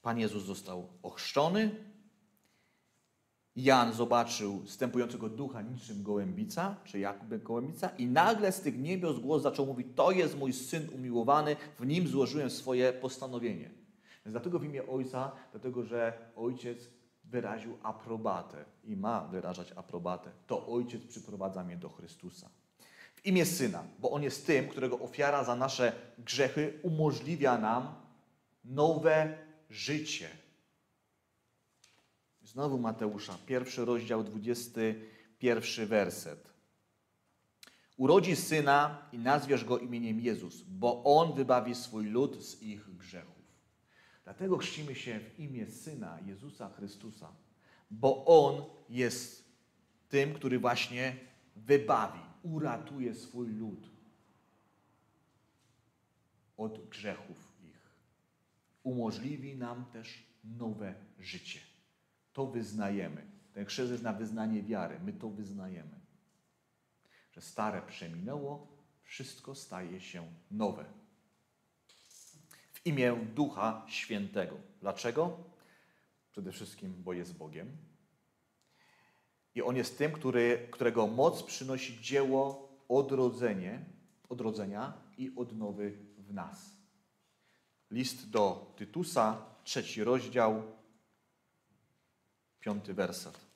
S1: Pan Jezus został ochrzczony Jan zobaczył stępującego ducha niczym gołębica, czy jakby gołębica, i nagle z tych niebios głos zaczął mówić: To jest mój syn umiłowany, w nim złożyłem swoje postanowienie. Więc dlatego w imię Ojca, dlatego że Ojciec wyraził aprobatę i ma wyrażać aprobatę, to Ojciec przyprowadza mnie do Chrystusa. W imię Syna, bo On jest tym, którego ofiara za nasze grzechy umożliwia nam nowe życie. Znowu Mateusza, pierwszy rozdział, 21 werset. Urodzi syna i nazwiesz go imieniem Jezus, bo on wybawi swój lud z ich grzechów. Dlatego chrzcimy się w imię syna Jezusa Chrystusa, bo on jest tym, który właśnie wybawi, uratuje swój lud od grzechów ich. Umożliwi nam też nowe życie. To wyznajemy. Ten chrzest jest na wyznanie wiary. My to wyznajemy. Że stare przeminęło, wszystko staje się nowe. W imię Ducha Świętego. Dlaczego? Przede wszystkim, bo jest Bogiem. I On jest tym, który, którego moc przynosi dzieło odrodzenie, odrodzenia i odnowy w nas. List do Tytusa, trzeci rozdział, piąty werset.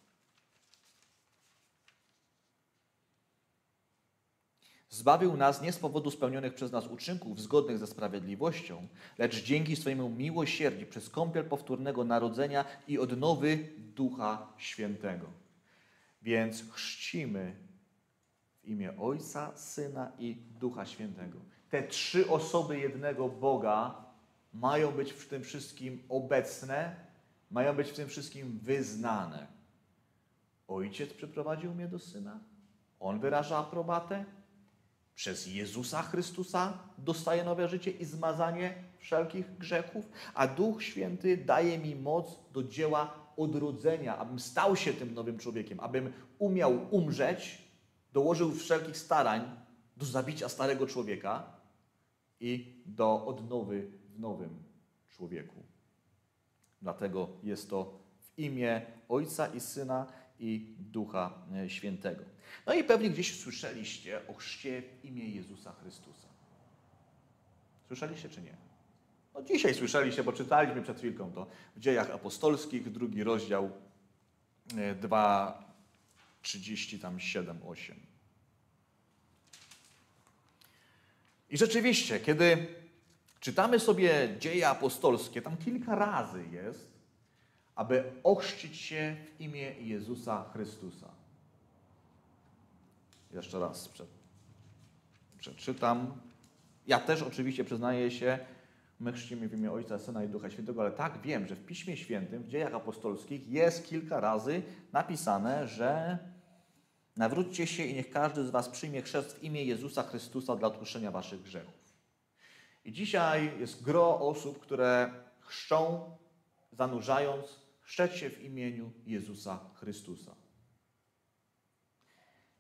S1: Zbawił nas nie z powodu spełnionych przez nas uczynków zgodnych ze sprawiedliwością, lecz dzięki swojemu miłosierdziu przez kąpiel powtórnego narodzenia i odnowy Ducha Świętego. Więc chrzcimy w imię Ojca, Syna i Ducha Świętego. Te trzy osoby jednego Boga mają być w tym wszystkim obecne mają być w tym wszystkim wyznane. Ojciec przyprowadził mnie do Syna, On wyraża aprobatę, przez Jezusa Chrystusa dostaję nowe życie i zmazanie wszelkich grzechów, a Duch Święty daje mi moc do dzieła odrodzenia, abym stał się tym nowym człowiekiem, abym umiał umrzeć, dołożył wszelkich starań do zabicia starego człowieka i do odnowy w nowym człowieku. Dlatego jest to w imię Ojca i Syna i Ducha e, Świętego. No i pewnie gdzieś słyszeliście o chrzcie w imię Jezusa Chrystusa. Słyszeliście czy nie? No dzisiaj słyszeliście, bo czytaliśmy przed chwilką to w Dziejach Apostolskich, drugi rozdział 2, 30, tam 7, 8. I rzeczywiście, kiedy Czytamy sobie dzieje apostolskie, tam kilka razy jest, aby ochrzcić się w imię Jezusa Chrystusa. Jeszcze raz przeczytam. Ja też oczywiście przyznaję się, my chrzcimy w imię Ojca, Syna i Ducha Świętego, ale tak wiem, że w Piśmie Świętym, w dziejach apostolskich jest kilka razy napisane, że nawróćcie się i niech każdy z was przyjmie chrzest w imię Jezusa Chrystusa dla odpuszczenia waszych grzechów. I dzisiaj jest gro osób, które chrzczą, zanurzając, chrzczeć się w imieniu Jezusa Chrystusa.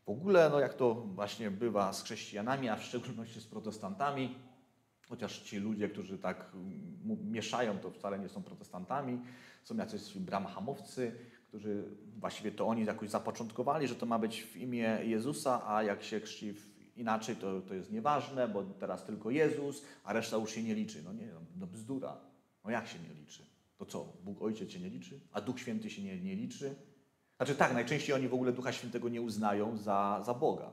S1: W ogóle, no jak to właśnie bywa z chrześcijanami, a w szczególności z protestantami, chociaż ci ludzie, którzy tak mm, mieszają, to wcale nie są protestantami, są jacyś bramhamowcy, którzy właściwie to oni jakoś zapoczątkowali, że to ma być w imię Jezusa, a jak się chrzci w inaczej to, to jest nieważne, bo teraz tylko Jezus, a reszta już się nie liczy. No nie, no bzdura. No jak się nie liczy? To co, Bóg Ojciec się nie liczy? A Duch Święty się nie, nie liczy? Znaczy tak, najczęściej oni w ogóle Ducha Świętego nie uznają za, za Boga.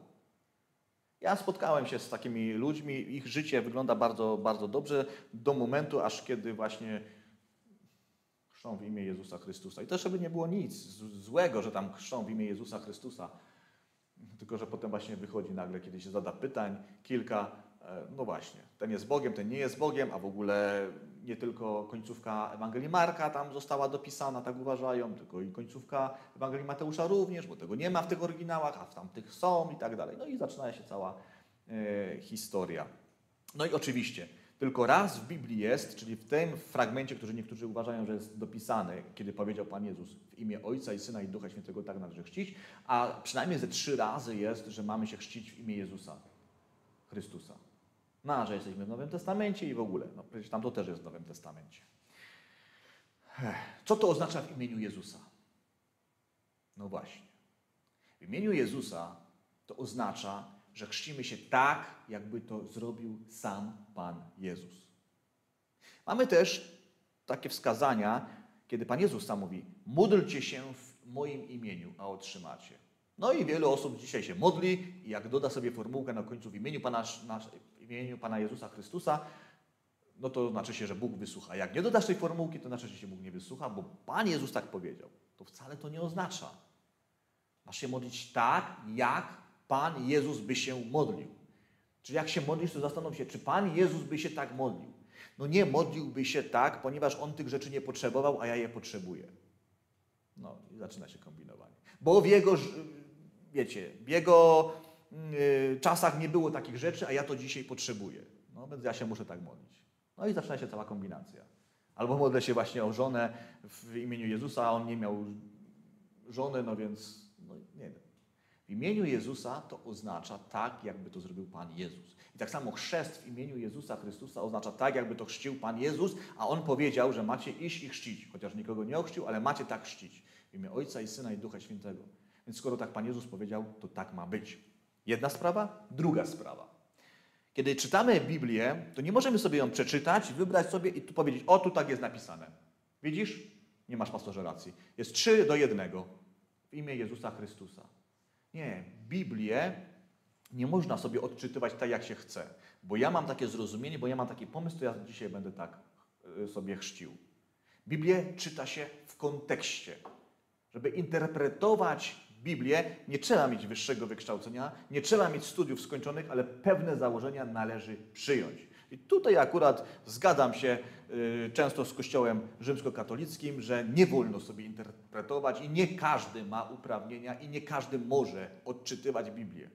S1: Ja spotkałem się z takimi ludźmi, ich życie wygląda bardzo, bardzo dobrze do momentu, aż kiedy właśnie chrzczą w imię Jezusa Chrystusa. I to żeby nie było nic złego, że tam chrzczą w imię Jezusa Chrystusa. Tylko, że potem właśnie wychodzi nagle, kiedy się zada pytań, kilka, e, no właśnie, ten jest Bogiem, ten nie jest Bogiem, a w ogóle nie tylko końcówka Ewangelii Marka tam została dopisana, tak uważają, tylko i końcówka Ewangelii Mateusza również, bo tego nie ma w tych oryginałach, a w tamtych są i tak dalej. No i zaczyna się cała e, historia. No i oczywiście, tylko raz w Biblii jest, czyli w tym fragmencie, który niektórzy uważają, że jest dopisany, kiedy powiedział Pan Jezus w imię Ojca i Syna i Ducha Świętego tak należy chrzcić, a przynajmniej ze trzy razy jest, że mamy się chrzcić w imię Jezusa, Chrystusa. No, a że jesteśmy w Nowym Testamencie i w ogóle, no przecież tam to też jest w Nowym Testamencie. Co to oznacza w imieniu Jezusa? No właśnie. W imieniu Jezusa to oznacza, że chrzcimy się tak, jakby to zrobił sam Pan Jezus. Mamy też takie wskazania, kiedy Pan Jezus sam mówi: módlcie się w moim imieniu, a otrzymacie. No i wiele osób dzisiaj się modli i jak doda sobie formułkę na końcu w imieniu Pana, w imieniu Pana Jezusa Chrystusa, no to znaczy się, że Bóg wysłucha. Jak nie dodasz tej formułki, to znaczy, że się Bóg nie wysłucha, bo Pan Jezus tak powiedział. To wcale to nie oznacza. Masz się modlić tak, jak Pan Jezus by się modlił. Czyli jak się modlisz, to zastanów się, czy Pan Jezus by się tak modlił. No nie modliłby się tak, ponieważ On tych rzeczy nie potrzebował, a ja je potrzebuję. No i zaczyna się kombinowanie. Bo w Jego, wiecie, w Jego yy, czasach nie było takich rzeczy, a ja to dzisiaj potrzebuję. No więc ja się muszę tak modlić. No i zaczyna się cała kombinacja. Albo modlę się właśnie o żonę w imieniu Jezusa, a on nie miał żony, no więc no nie wiem. W imieniu Jezusa to oznacza tak, jakby to zrobił Pan Jezus. I tak samo chrzest w imieniu Jezusa Chrystusa oznacza tak, jakby to chrzcił Pan Jezus, a On powiedział, że macie iść i chrzcić. Chociaż nikogo nie ochrzcił, ale macie tak chrzcić. W imię Ojca i Syna i Ducha Świętego. Więc skoro tak Pan Jezus powiedział, to tak ma być. Jedna sprawa, druga sprawa. Kiedy czytamy Biblię, to nie możemy sobie ją przeczytać, wybrać sobie i tu powiedzieć, o tu tak jest napisane. Widzisz? Nie masz pastorze racji. Jest trzy do jednego w imię Jezusa Chrystusa. Nie, Biblię nie można sobie odczytywać tak, jak się chce. Bo ja mam takie zrozumienie, bo ja mam taki pomysł, to ja dzisiaj będę tak e, sobie chrzcił. Biblię czyta się w kontekście. Żeby interpretować Biblię, nie trzeba mieć wyższego wykształcenia, nie trzeba mieć studiów skończonych, ale pewne założenia należy przyjąć. I tutaj akurat zgadzam się y, często z Kościołem rzymskokatolickim, że nie wolno sobie interpretować i nie każdy ma uprawnienia i nie każdy może odczytywać Biblię.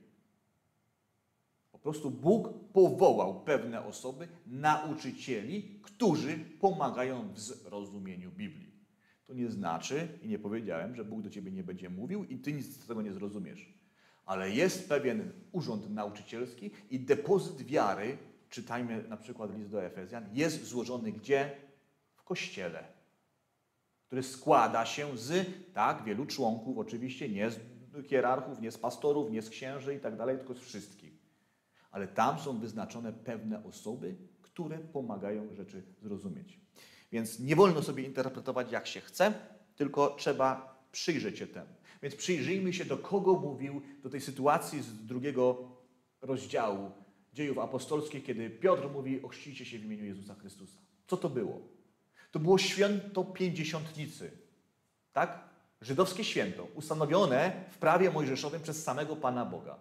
S1: Po prostu Bóg powołał pewne osoby, nauczycieli, którzy pomagają w zrozumieniu Biblii. To nie znaczy, i nie powiedziałem, że Bóg do ciebie nie będzie mówił i ty nic z tego nie zrozumiesz. Ale jest pewien urząd nauczycielski i depozyt wiary, czytajmy na przykład list do Efezjan, jest złożony gdzie? W kościele, który składa się z, tak, wielu członków, oczywiście nie z hierarchów, nie z pastorów, nie z księży i tak dalej, tylko z wszystkich. Ale tam są wyznaczone pewne osoby, które pomagają rzeczy zrozumieć. Więc nie wolno sobie interpretować jak się chce, tylko trzeba przyjrzeć się temu. Więc przyjrzyjmy się, do kogo mówił, do tej sytuacji z drugiego rozdziału dziejów apostolskich, kiedy Piotr mówi: Ochrzcijcie się w imieniu Jezusa Chrystusa. Co to było? To było święto pięćdziesiątnicy. Tak? Żydowskie święto, ustanowione w prawie mojżeszowym przez samego Pana Boga.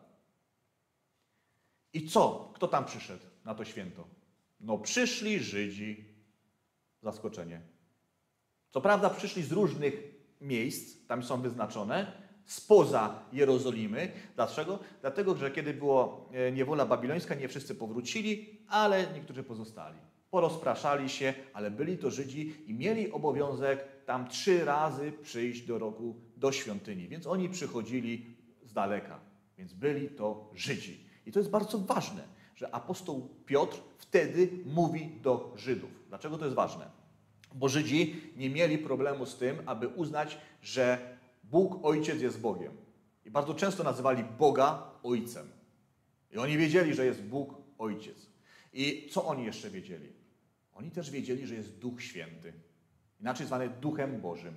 S1: I co? Kto tam przyszedł na to święto? No przyszli Żydzi, zaskoczenie. Co prawda przyszli z różnych miejsc, tam są wyznaczone, spoza Jerozolimy. Dlaczego? Dlatego, że kiedy była e, niewola babilońska, nie wszyscy powrócili, ale niektórzy pozostali. Porozpraszali się, ale byli to Żydzi i mieli obowiązek tam trzy razy przyjść do roku do świątyni. Więc oni przychodzili z daleka. Więc byli to Żydzi. I to jest bardzo ważne, że apostoł Piotr wtedy mówi do Żydów. Dlaczego to jest ważne? Bo Żydzi nie mieli problemu z tym, aby uznać, że Bóg Ojciec jest Bogiem. I bardzo często nazywali Boga Ojcem. I oni wiedzieli, że jest Bóg Ojciec. I co oni jeszcze wiedzieli? Oni też wiedzieli, że jest Duch Święty. Inaczej zwany Duchem Bożym.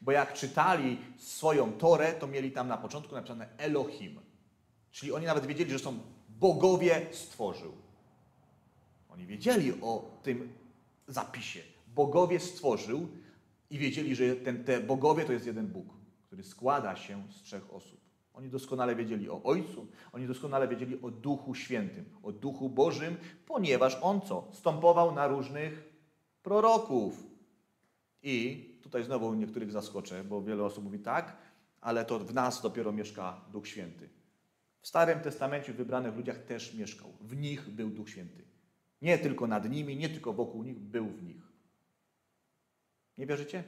S1: Bo jak czytali swoją Torę, to mieli tam na początku napisane Elohim. Czyli oni nawet wiedzieli, że są bogowie stworzył. Oni wiedzieli o tym zapisie. Bogowie stworzył i wiedzieli, że ten, te bogowie to jest jeden Bóg, który składa się z trzech osób. Oni doskonale wiedzieli o Ojcu, oni doskonale wiedzieli o Duchu Świętym, o Duchu Bożym, ponieważ On co? Stąpował na różnych proroków. I tutaj znowu niektórych zaskoczę, bo wiele osób mówi tak, ale to w nas dopiero mieszka Duch Święty. W Starym Testamencie w wybranych ludziach też mieszkał. W nich był Duch Święty. Nie tylko nad nimi, nie tylko wokół nich, był w nich. Nie wierzycie?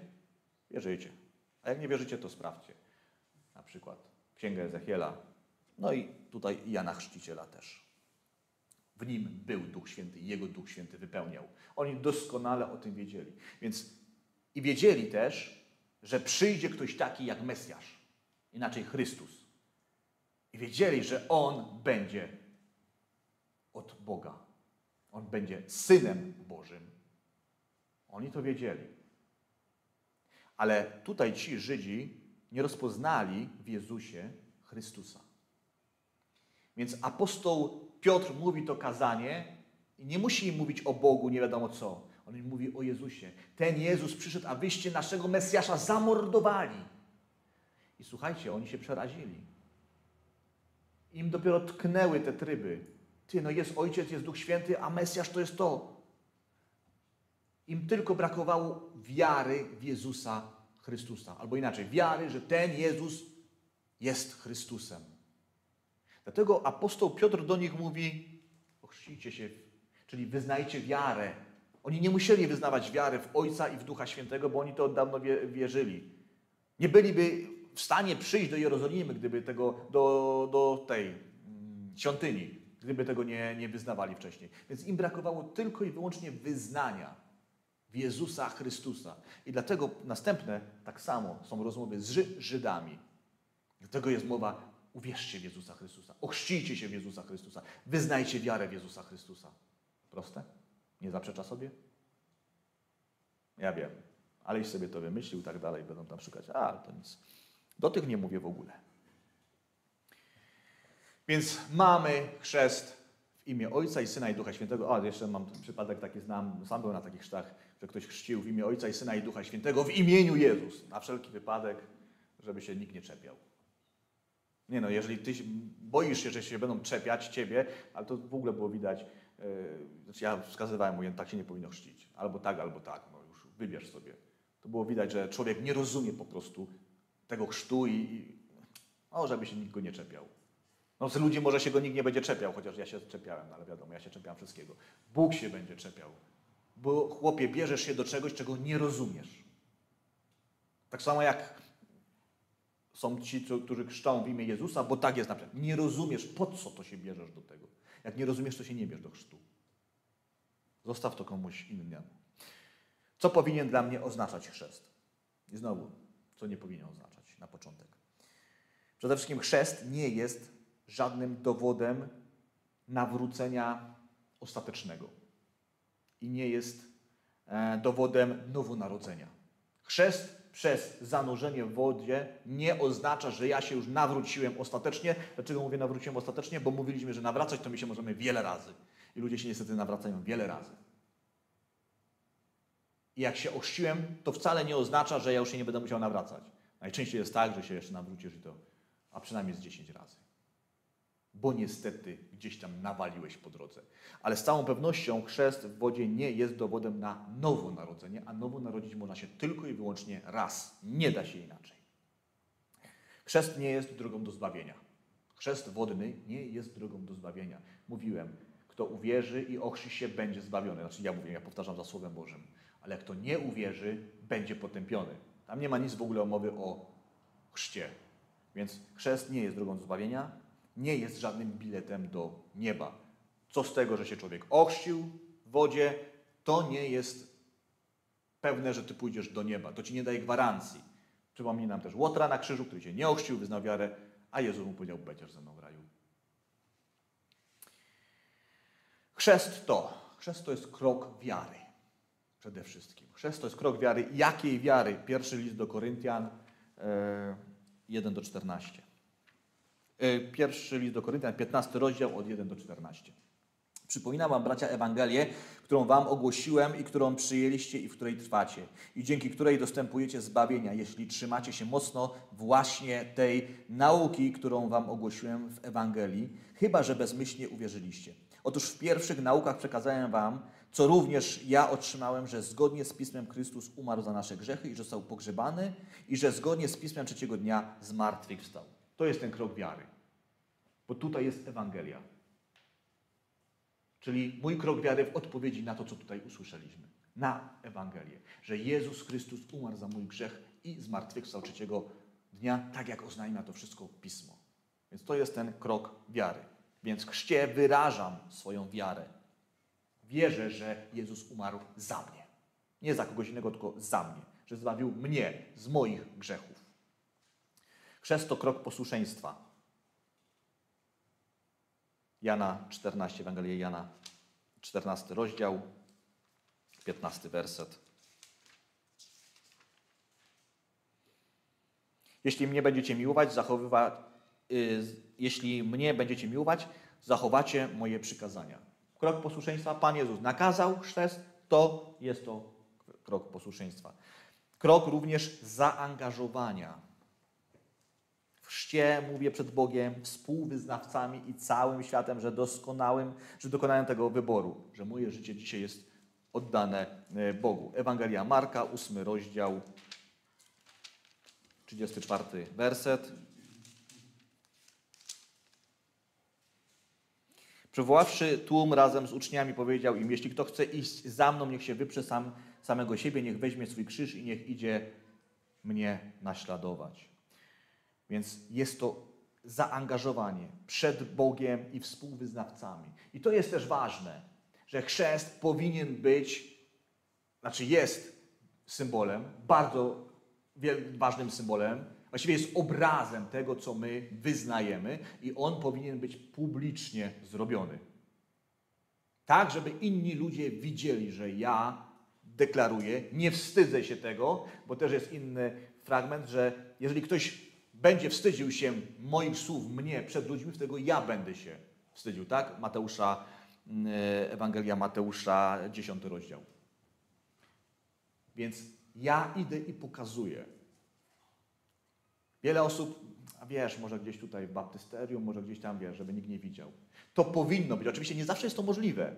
S1: Wierzycie. A jak nie wierzycie, to sprawdźcie. Na przykład Księgę Ezechiela, no i tutaj Jana Chrzciciela też. W nim był Duch Święty i jego Duch Święty wypełniał. Oni doskonale o tym wiedzieli. Więc i wiedzieli też, że przyjdzie ktoś taki jak Mesjasz. inaczej Chrystus. I wiedzieli, że On będzie od Boga. On będzie synem Bożym. Oni to wiedzieli. Ale tutaj ci Żydzi nie rozpoznali w Jezusie Chrystusa. Więc apostoł Piotr mówi to kazanie i nie musi im mówić o Bogu, nie wiadomo co. On im mówi o Jezusie. Ten Jezus przyszedł, a wyście naszego Mesjasza zamordowali. I słuchajcie, oni się przerazili. Im dopiero tknęły te tryby. Ty, no jest Ojciec, jest Duch Święty, a Mesjasz to jest to. Im tylko brakowało wiary w Jezusa Chrystusa. Albo inaczej, wiary, że ten Jezus jest Chrystusem. Dlatego apostoł Piotr do nich mówi: ochrzcijcie się, czyli wyznajcie wiarę. Oni nie musieli wyznawać wiary w Ojca i w Ducha Świętego, bo oni to od dawna wierzyli. Nie byliby w stanie przyjść do Jerozolimy, gdyby tego, do, do tej mm, świątyni, gdyby tego nie, nie wyznawali wcześniej. Więc im brakowało tylko i wyłącznie wyznania w Jezusa Chrystusa. I dlatego następne tak samo są rozmowy z Żydami. Dlatego jest mowa, uwierzcie w Jezusa Chrystusa, ochrzcijcie się w Jezusa Chrystusa, wyznajcie wiarę w Jezusa Chrystusa. Proste? Nie zaprzecza sobie? Ja wiem, aleś sobie to wymyślił tak dalej, będą tam szukać. A, to nic. Do tych nie mówię w ogóle. Więc mamy chrzest w imię Ojca i Syna i Ducha Świętego. O, jeszcze mam przypadek taki, znam, sam byłem na takich chrztach, ktoś chrzcił w imię Ojca i Syna i Ducha Świętego w imieniu Jezus. Na wszelki wypadek, żeby się nikt nie czepiał. Nie no, jeżeli ty boisz się, że się będą czepiać ciebie, ale to w ogóle było widać, yy, ja wskazywałem, mówię, tak się nie powinno chrzcić. Albo tak, albo tak, no już wybierz sobie. To było widać, że człowiek nie rozumie po prostu tego chrztu i, i o, żeby się nikt go nie czepiał. No, z ludzi może się go nikt nie będzie czepiał, chociaż ja się czepiałem, no ale wiadomo, ja się czepiam wszystkiego. Bóg się będzie czepiał. Bo chłopie, bierzesz się do czegoś, czego nie rozumiesz. Tak samo jak są ci, którzy krzczą w imię Jezusa, bo tak jest na przykład. Nie rozumiesz, po co to się bierzesz do tego. Jak nie rozumiesz, to się nie bierz do chrztu. Zostaw to komuś innemu. Co powinien dla mnie oznaczać chrzest? I znowu, co nie powinien oznaczać na początek. Przede wszystkim chrzest nie jest żadnym dowodem nawrócenia ostatecznego i nie jest e, dowodem nowonarodzenia. Chrzest przez zanurzenie w wodzie nie oznacza, że ja się już nawróciłem ostatecznie. Dlaczego mówię nawróciłem ostatecznie? Bo mówiliśmy, że nawracać to my się możemy wiele razy. I ludzie się niestety nawracają wiele razy. I jak się ochrzciłem, to wcale nie oznacza, że ja już się nie będę musiał nawracać. Najczęściej jest tak, że się jeszcze nawrócisz i to, a przynajmniej z 10 razy bo niestety gdzieś tam nawaliłeś po drodze. Ale z całą pewnością chrzest w wodzie nie jest dowodem na nowonarodzenie, a nowo narodzić można się tylko i wyłącznie raz. Nie da się inaczej. Chrzest nie jest drogą do zbawienia. Chrzest wodny nie jest drogą do zbawienia. Mówiłem, kto uwierzy i ochrzy się, będzie zbawiony. Znaczy ja mówię, ja powtarzam za Słowem Bożym. Ale kto nie uwierzy, będzie potępiony. Tam nie ma nic w ogóle o mowy o chrzcie. Więc chrzest nie jest drogą do zbawienia, nie jest żadnym biletem do nieba. Co z tego, że się człowiek ochrzcił w wodzie, to nie jest pewne, że ty pójdziesz do nieba. To ci nie daje gwarancji. Przypomnij nam też Łotra na krzyżu, który się nie ochrzcił, wyznał wiarę, a Jezus mu powiedział, będziesz ze mną w raju. Chrzest to. Chrzest to jest krok wiary. Przede wszystkim. Chrzest to jest krok wiary. Jakiej wiary? Pierwszy list do Koryntian, 1 e, do 14. E, pierwszy list do Koryntian, 15 rozdział od 1 do 14. Przypominam wam, bracia, Ewangelię, którą wam ogłosiłem i którą przyjęliście i w której trwacie, i dzięki której dostępujecie zbawienia, jeśli trzymacie się mocno właśnie tej nauki, którą wam ogłosiłem w Ewangelii, chyba że bezmyślnie uwierzyliście. Otóż w pierwszych naukach przekazałem wam, co również ja otrzymałem, że zgodnie z Pismem Chrystus umarł za nasze grzechy i że został pogrzebany i że zgodnie z Pismem trzeciego dnia zmartwychwstał. To jest ten krok wiary. Bo tutaj jest Ewangelia. Czyli mój krok wiary w odpowiedzi na to, co tutaj usłyszeliśmy. Na Ewangelię. Że Jezus Chrystus umarł za mój grzech i zmartwychwstał trzeciego dnia, tak jak oznajmia to wszystko Pismo. Więc to jest ten krok wiary. Więc chrzcie wyrażam swoją wiarę. Wierzę, że Jezus umarł za mnie. Nie za kogoś innego, tylko za mnie. Że zbawił mnie z moich grzechów. Chrzest to krok posłuszeństwa. Jana 14, Ewangelia Jana, 14 rozdział, 15 werset. Jeśli mnie będziecie miłować, zachowywać, yy, jeśli mnie będziecie miłować, zachowacie moje przykazania. Krok posłuszeństwa Pan Jezus nakazał chrzest, to jest to krok posłuszeństwa. Krok również zaangażowania. Chrzcie mówię przed Bogiem, współwyznawcami i całym światem, że doskonałym, że dokonałem tego wyboru, że moje życie dzisiaj jest oddane e, Bogu. Ewangelia Marka, ósmy rozdział, 34 werset. Przywoławszy tłum razem z uczniami, powiedział im: Jeśli kto chce iść za mną, niech się wyprze sam, samego siebie, niech weźmie swój krzyż i niech idzie mnie naśladować. Więc jest to zaangażowanie przed Bogiem i współwyznawcami. I to jest też ważne, że chrzest powinien być, znaczy jest symbolem, bardzo ważnym symbolem, właściwie jest obrazem tego, co my wyznajemy, i on powinien być publicznie zrobiony. Tak, żeby inni ludzie widzieli, że ja deklaruję, nie wstydzę się tego, bo też jest inny fragment, że jeżeli ktoś będzie wstydził się moich słów mnie przed ludźmi, wtedy ja będę się wstydził, tak? Mateusza, mm, Ewangelia Mateusza, 10 rozdział. Więc ja idę i pokazuję. Wiele osób, a wiesz, może gdzieś tutaj w baptysterium, może gdzieś tam, wiesz, żeby nikt nie widział. To powinno być. Oczywiście nie zawsze jest to możliwe,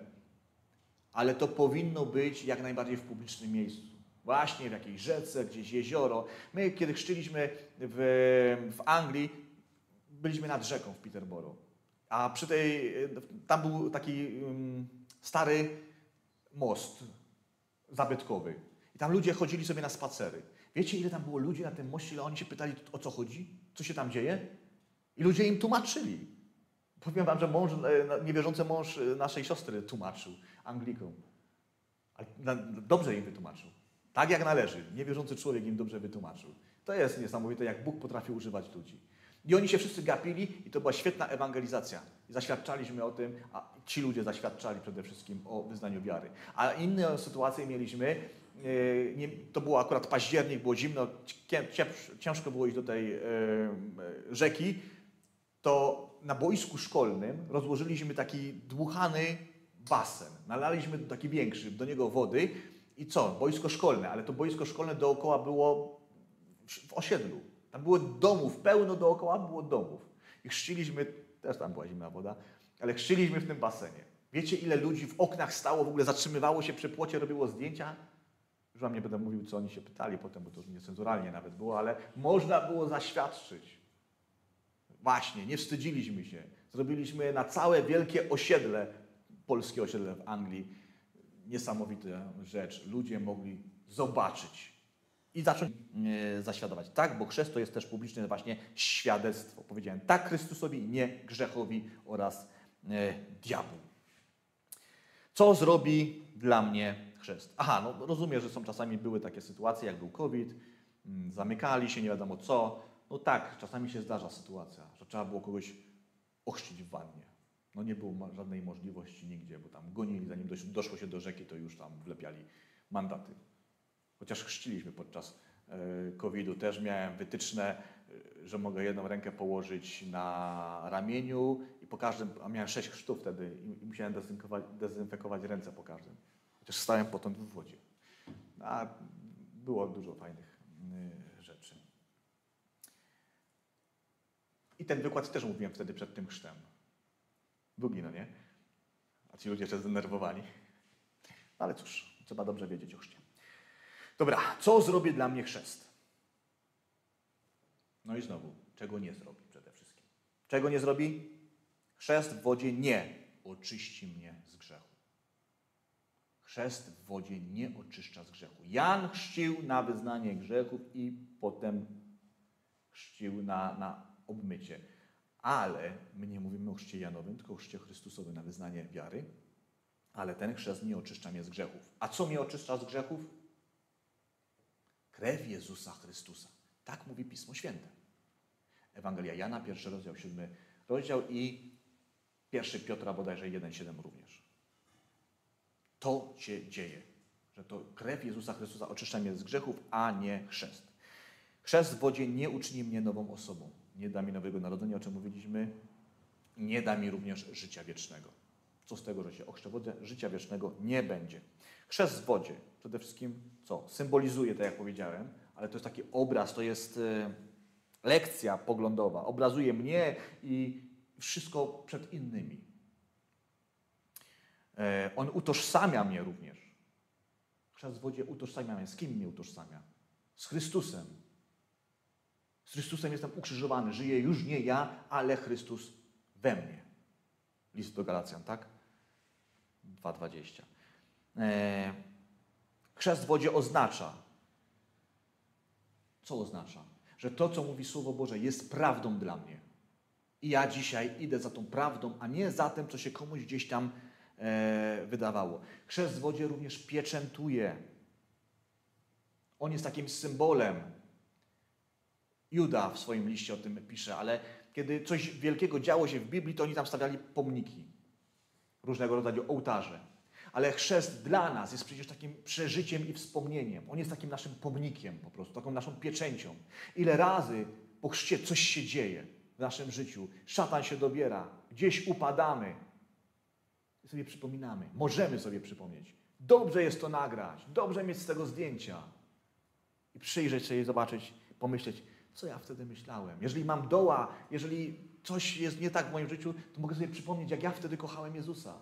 S1: ale to powinno być jak najbardziej w publicznym miejscu. Właśnie w jakiejś rzece, gdzieś jezioro. My, kiedy chrzciliśmy w, w Anglii, byliśmy nad rzeką w Peterborough. A przy tej, tam był taki um, stary most zabytkowy. I tam ludzie chodzili sobie na spacery. Wiecie, ile tam było ludzi na tym moście, ile oni się pytali, o co chodzi? Co się tam dzieje? I ludzie im tłumaczyli. Powiem wam, że mąż, e, niewierzący mąż e, naszej siostry tłumaczył, Anglikom. Ale dobrze im wytłumaczył. Tak jak należy. Niewierzący człowiek im dobrze wytłumaczył. To jest niesamowite, jak Bóg potrafi używać ludzi. I oni się wszyscy gapili i to była świetna ewangelizacja. I zaświadczaliśmy o tym, a ci ludzie zaświadczali przede wszystkim o wyznaniu wiary. A inne sytuacje mieliśmy, e, to było akurat październik, było zimno, ciężko było iść do tej e, rzeki, to na boisku szkolnym rozłożyliśmy taki dmuchany basen. Nalaliśmy taki większy, do niego wody i co? Boisko szkolne, ale to boisko szkolne dookoła było w osiedlu. Tam było domów, pełno dookoła było domów. I chrzciliśmy, też tam była zimna woda, ale chrzciliśmy w tym basenie. Wiecie, ile ludzi w oknach stało, w ogóle zatrzymywało się przy płocie, robiło zdjęcia? Już wam nie będę mówił, co oni się pytali potem, bo to już niecenzuralnie nawet było, ale można było zaświadczyć. Właśnie, nie wstydziliśmy się. Zrobiliśmy na całe wielkie osiedle, polskie osiedle w Anglii, niesamowita rzecz. Ludzie mogli zobaczyć i zacząć e, zaświadować. Tak, bo chrzest to jest też publiczne właśnie świadectwo. Powiedziałem tak Chrystusowi, nie grzechowi oraz e, diabłu. Co zrobi dla mnie chrzest? Aha, no rozumiem, że są czasami były takie sytuacje, jak był COVID, mm, zamykali się, nie wiadomo co. No tak, czasami się zdarza sytuacja, że trzeba było kogoś ochrzcić w wannie. No nie było żadnej możliwości nigdzie, bo tam gonili, zanim doszło się do rzeki, to już tam wlepiali mandaty. Chociaż chrzciliśmy podczas e, COVID-u, też miałem wytyczne, e, że mogę jedną rękę położyć na ramieniu i po każdym, a miałem sześć chrztów wtedy i musiałem dezynfekować, dezynfekować ręce po każdym. Chociaż stałem potem w wodzie. A było dużo fajnych e, rzeczy. I ten wykład też mówiłem wtedy przed tym chrztem. Długi, no nie? A ci ludzie jeszcze zdenerwowani. No ale cóż, trzeba dobrze wiedzieć o chrzcie. Dobra, co zrobi dla mnie chrzest? No i znowu, czego nie zrobi przede wszystkim? Czego nie zrobi? Chrzest w wodzie nie oczyści mnie z grzechu. Chrzest w wodzie nie oczyszcza z grzechu. Jan chrzcił na wyznanie grzechów i potem chrzcił na, na obmycie. Ale my nie mówimy o chrzcie Janowym, tylko o chrzcie Chrystusowym na wyznanie wiary. Ale ten chrzest nie oczyszcza mnie z grzechów. A co mnie oczyszcza z grzechów? Krew Jezusa Chrystusa. Tak mówi Pismo Święte. Ewangelia Jana, pierwszy rozdział, siódmy rozdział i pierwszy Piotra bodajże 1,7 również. To się dzieje, że to krew Jezusa Chrystusa oczyszcza mnie z grzechów, a nie chrzest. Chrzest w wodzie nie uczyni mnie nową osobą. Nie da mi nowego narodzenia, o czym mówiliśmy. Nie da mi również życia wiecznego. Co z tego, że się ochrzczę wodę? Życia wiecznego nie będzie. Chrzest w wodzie przede wszystkim co? Symbolizuje, tak jak powiedziałem, ale to jest taki obraz, to jest e, lekcja poglądowa. Obrazuje mnie i wszystko przed innymi. E, on utożsamia mnie również. Chrzest w wodzie utożsamia mnie. Z kim mnie utożsamia? Z Chrystusem. Z Chrystusem jestem ukrzyżowany. Żyję już nie ja, ale Chrystus we mnie. List do Galacjan, tak? 2,20. E, chrzest w wodzie oznacza, co oznacza? Że to, co mówi Słowo Boże, jest prawdą dla mnie. I ja dzisiaj idę za tą prawdą, a nie za tym, co się komuś gdzieś tam e, wydawało. Chrzest w wodzie również pieczętuje. On jest takim symbolem. Juda w swoim liście o tym pisze, ale kiedy coś wielkiego działo się w Biblii, to oni tam stawiali pomniki, różnego rodzaju ołtarze. Ale chrzest dla nas jest przecież takim przeżyciem i wspomnieniem. On jest takim naszym pomnikiem po prostu, taką naszą pieczęcią. Ile razy po chrzcie coś się dzieje w naszym życiu. Szatan się dobiera, gdzieś upadamy. I sobie przypominamy, możemy sobie przypomnieć. Dobrze jest to nagrać, dobrze mieć z tego zdjęcia. I przyjrzeć się i zobaczyć, pomyśleć, co ja wtedy myślałem. Jeżeli mam doła, jeżeli coś jest nie tak w moim życiu, to mogę sobie przypomnieć, jak ja wtedy kochałem Jezusa.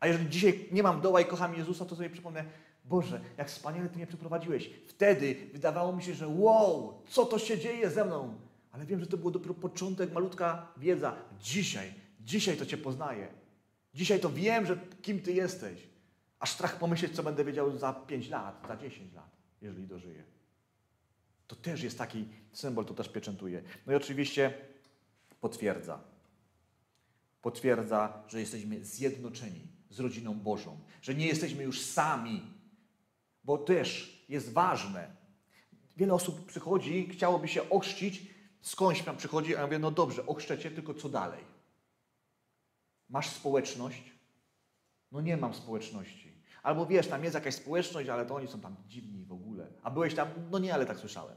S1: A jeżeli dzisiaj nie mam doła i kocham Jezusa, to sobie przypomnę, Boże, jak wspaniale Ty mnie przeprowadziłeś. Wtedy wydawało mi się, że wow, co to się dzieje ze mną? Ale wiem, że to był dopiero początek, malutka wiedza. Dzisiaj, dzisiaj to Cię poznaję. Dzisiaj to wiem, że kim Ty jesteś. Aż strach pomyśleć, co będę wiedział za 5 lat, za 10 lat, jeżeli dożyję. To też jest taki symbol, to też pieczętuje. No i oczywiście potwierdza. Potwierdza, że jesteśmy zjednoczeni z rodziną Bożą, że nie jesteśmy już sami, bo też jest ważne. Wiele osób przychodzi, chciałoby się ochrzcić, skądś tam przychodzi, a ja mówię, no dobrze, ochrzczecie, tylko co dalej? Masz społeczność? No nie mam społeczności. Albo wiesz, tam jest jakaś społeczność, ale to oni są tam dziwni w ogóle. A byłeś tam? No nie, ale tak słyszałem.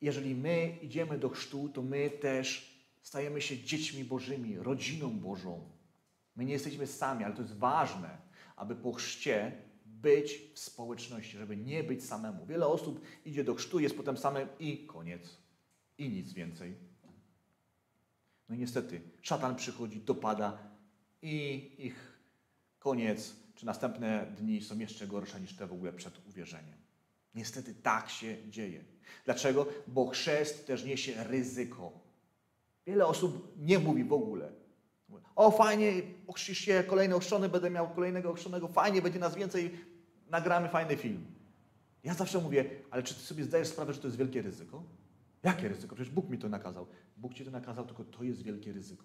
S1: Jeżeli my idziemy do chrztu, to my też stajemy się dziećmi Bożymi, rodziną Bożą. My nie jesteśmy sami, ale to jest ważne, aby po chrzcie być w społeczności, żeby nie być samemu. Wiele osób idzie do chrztu, jest potem samym i koniec. I nic więcej. No i niestety, szatan przychodzi, dopada i ich koniec, czy następne dni są jeszcze gorsze niż te w ogóle przed uwierzeniem. Niestety tak się dzieje. Dlaczego? Bo chrzest też niesie ryzyko. Wiele osób nie mówi w ogóle. O, fajnie, ochrzcisz się, kolejny ochrzczony, będę miał kolejnego ochrzczonego, fajnie, będzie nas więcej, nagramy fajny film. Ja zawsze mówię, ale czy ty sobie zdajesz sprawę, że to jest wielkie ryzyko? Jakie ryzyko? Przecież Bóg mi to nakazał. Bóg ci to nakazał, tylko to jest wielkie ryzyko.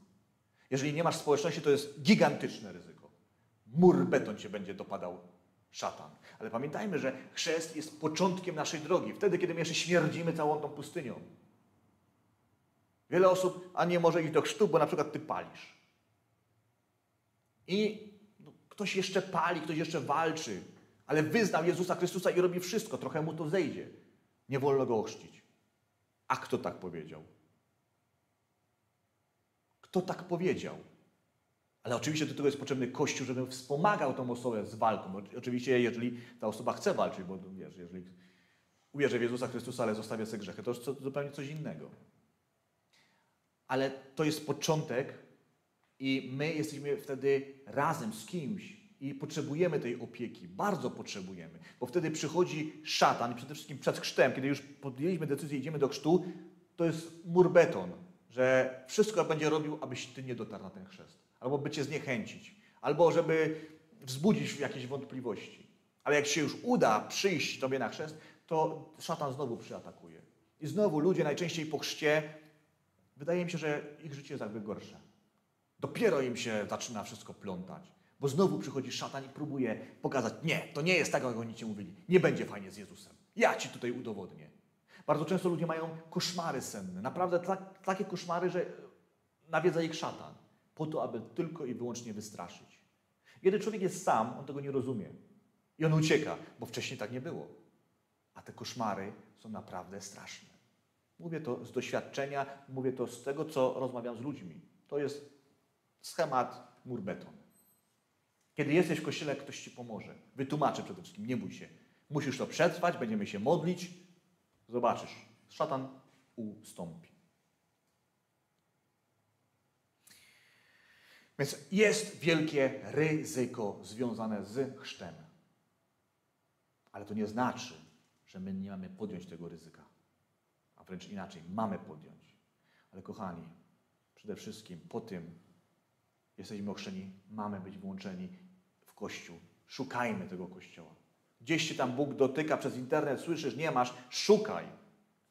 S1: Jeżeli nie masz społeczności, to jest gigantyczne ryzyko. Mur beton cię będzie dopadał szatan. Ale pamiętajmy, że chrzest jest początkiem naszej drogi. Wtedy, kiedy my jeszcze śmierdzimy całą tą pustynią. Wiele osób, a nie może iść do chrztu, bo na przykład ty palisz. I no, ktoś jeszcze pali, ktoś jeszcze walczy, ale wyznał Jezusa Chrystusa i robi wszystko, trochę mu to zejdzie. Nie wolno go ochrzcić. A kto tak powiedział? Kto tak powiedział? Ale oczywiście do tego jest potrzebny Kościół, żeby wspomagał tą osobę z walką. Oczywiście, jeżeli ta osoba chce walczyć, bo wiesz, jeżeli uwierzy w Jezusa Chrystusa, ale zostawia sobie grzechy, to jest zupełnie coś innego. Ale to jest początek i my jesteśmy wtedy razem z kimś i potrzebujemy tej opieki, bardzo potrzebujemy, bo wtedy przychodzi szatan, przede wszystkim przed chrztem, kiedy już podjęliśmy decyzję, idziemy do chrztu, to jest mur beton, że wszystko będzie robił, abyś ty nie dotarł na ten chrzest, albo by cię zniechęcić, albo żeby wzbudzić jakieś wątpliwości. Ale jak się już uda przyjść tobie na chrzest, to szatan znowu przyatakuje. I znowu ludzie najczęściej po chrzcie, wydaje mi się, że ich życie jest jakby gorsze. Dopiero im się zaczyna wszystko plątać. Bo znowu przychodzi szatan i próbuje pokazać, nie, to nie jest tak, jak oni ci mówili. Nie będzie fajnie z Jezusem. Ja ci tutaj udowodnię. Bardzo często ludzie mają koszmary senne. Naprawdę tak, takie koszmary, że nawiedza ich szatan. Po to, aby tylko i wyłącznie wystraszyć. Kiedy człowiek jest sam, on tego nie rozumie. I on ucieka, bo wcześniej tak nie było. A te koszmary są naprawdę straszne. Mówię to z doświadczenia, mówię to z tego, co rozmawiam z ludźmi. To jest schemat mur beton. Kiedy jesteś w kościele, ktoś ci pomoże. Wytłumaczy przede wszystkim, nie bój się. Musisz to przetrwać, będziemy się modlić. Zobaczysz, szatan ustąpi. Więc jest wielkie ryzyko związane z chrztem. Ale to nie znaczy, że my nie mamy podjąć tego ryzyka. A wręcz inaczej, mamy podjąć. Ale kochani, przede wszystkim po tym jesteśmy ochrzczeni, mamy być włączeni w Kościół. Szukajmy tego Kościoła. Gdzieś się tam Bóg dotyka przez internet, słyszysz, nie masz, szukaj.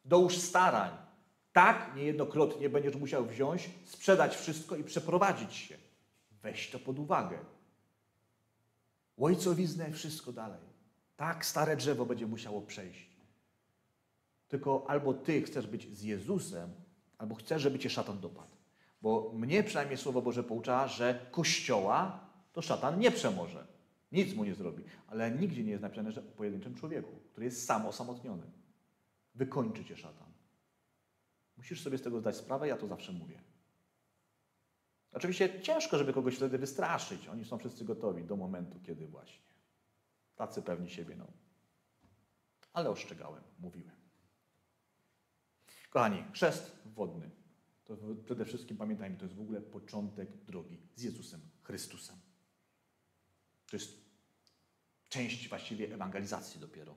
S1: Dołóż starań. Tak niejednokrotnie będziesz musiał wziąć, sprzedać wszystko i przeprowadzić się. Weź to pod uwagę. Ojcowiznę i wszystko dalej. Tak stare drzewo będzie musiało przejść. Tylko albo ty chcesz być z Jezusem, albo chcesz, żeby cię szatan dopadł. Bo mnie przynajmniej Słowo Boże poucza, że Kościoła to szatan nie przemoże. Nic mu nie zrobi. Ale nigdzie nie jest napisane, że o pojedynczym człowieku, który jest sam osamotniony. Wykończy cię szatan. Musisz sobie z tego zdać sprawę, ja to zawsze mówię. Oczywiście ciężko, żeby kogoś wtedy wystraszyć. Oni są wszyscy gotowi do momentu, kiedy właśnie. Tacy pewni siebie, no. Ale ostrzegałem, mówiłem. Kochani, chrzest wodny. To przede wszystkim pamiętajmy, to jest w ogóle początek drogi z Jezusem Chrystusem. To jest część właściwie ewangelizacji dopiero.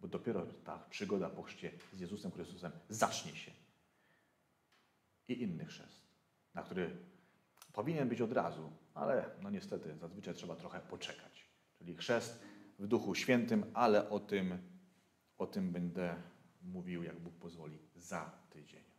S1: Bo dopiero ta przygoda po chrzcie z Jezusem Chrystusem zacznie się. I inny chrzest, na który powinien być od razu, ale no niestety zazwyczaj trzeba trochę poczekać. Czyli chrzest w Duchu Świętym, ale o tym, o tym będę mówił, jak Bóg pozwoli, za tydzień.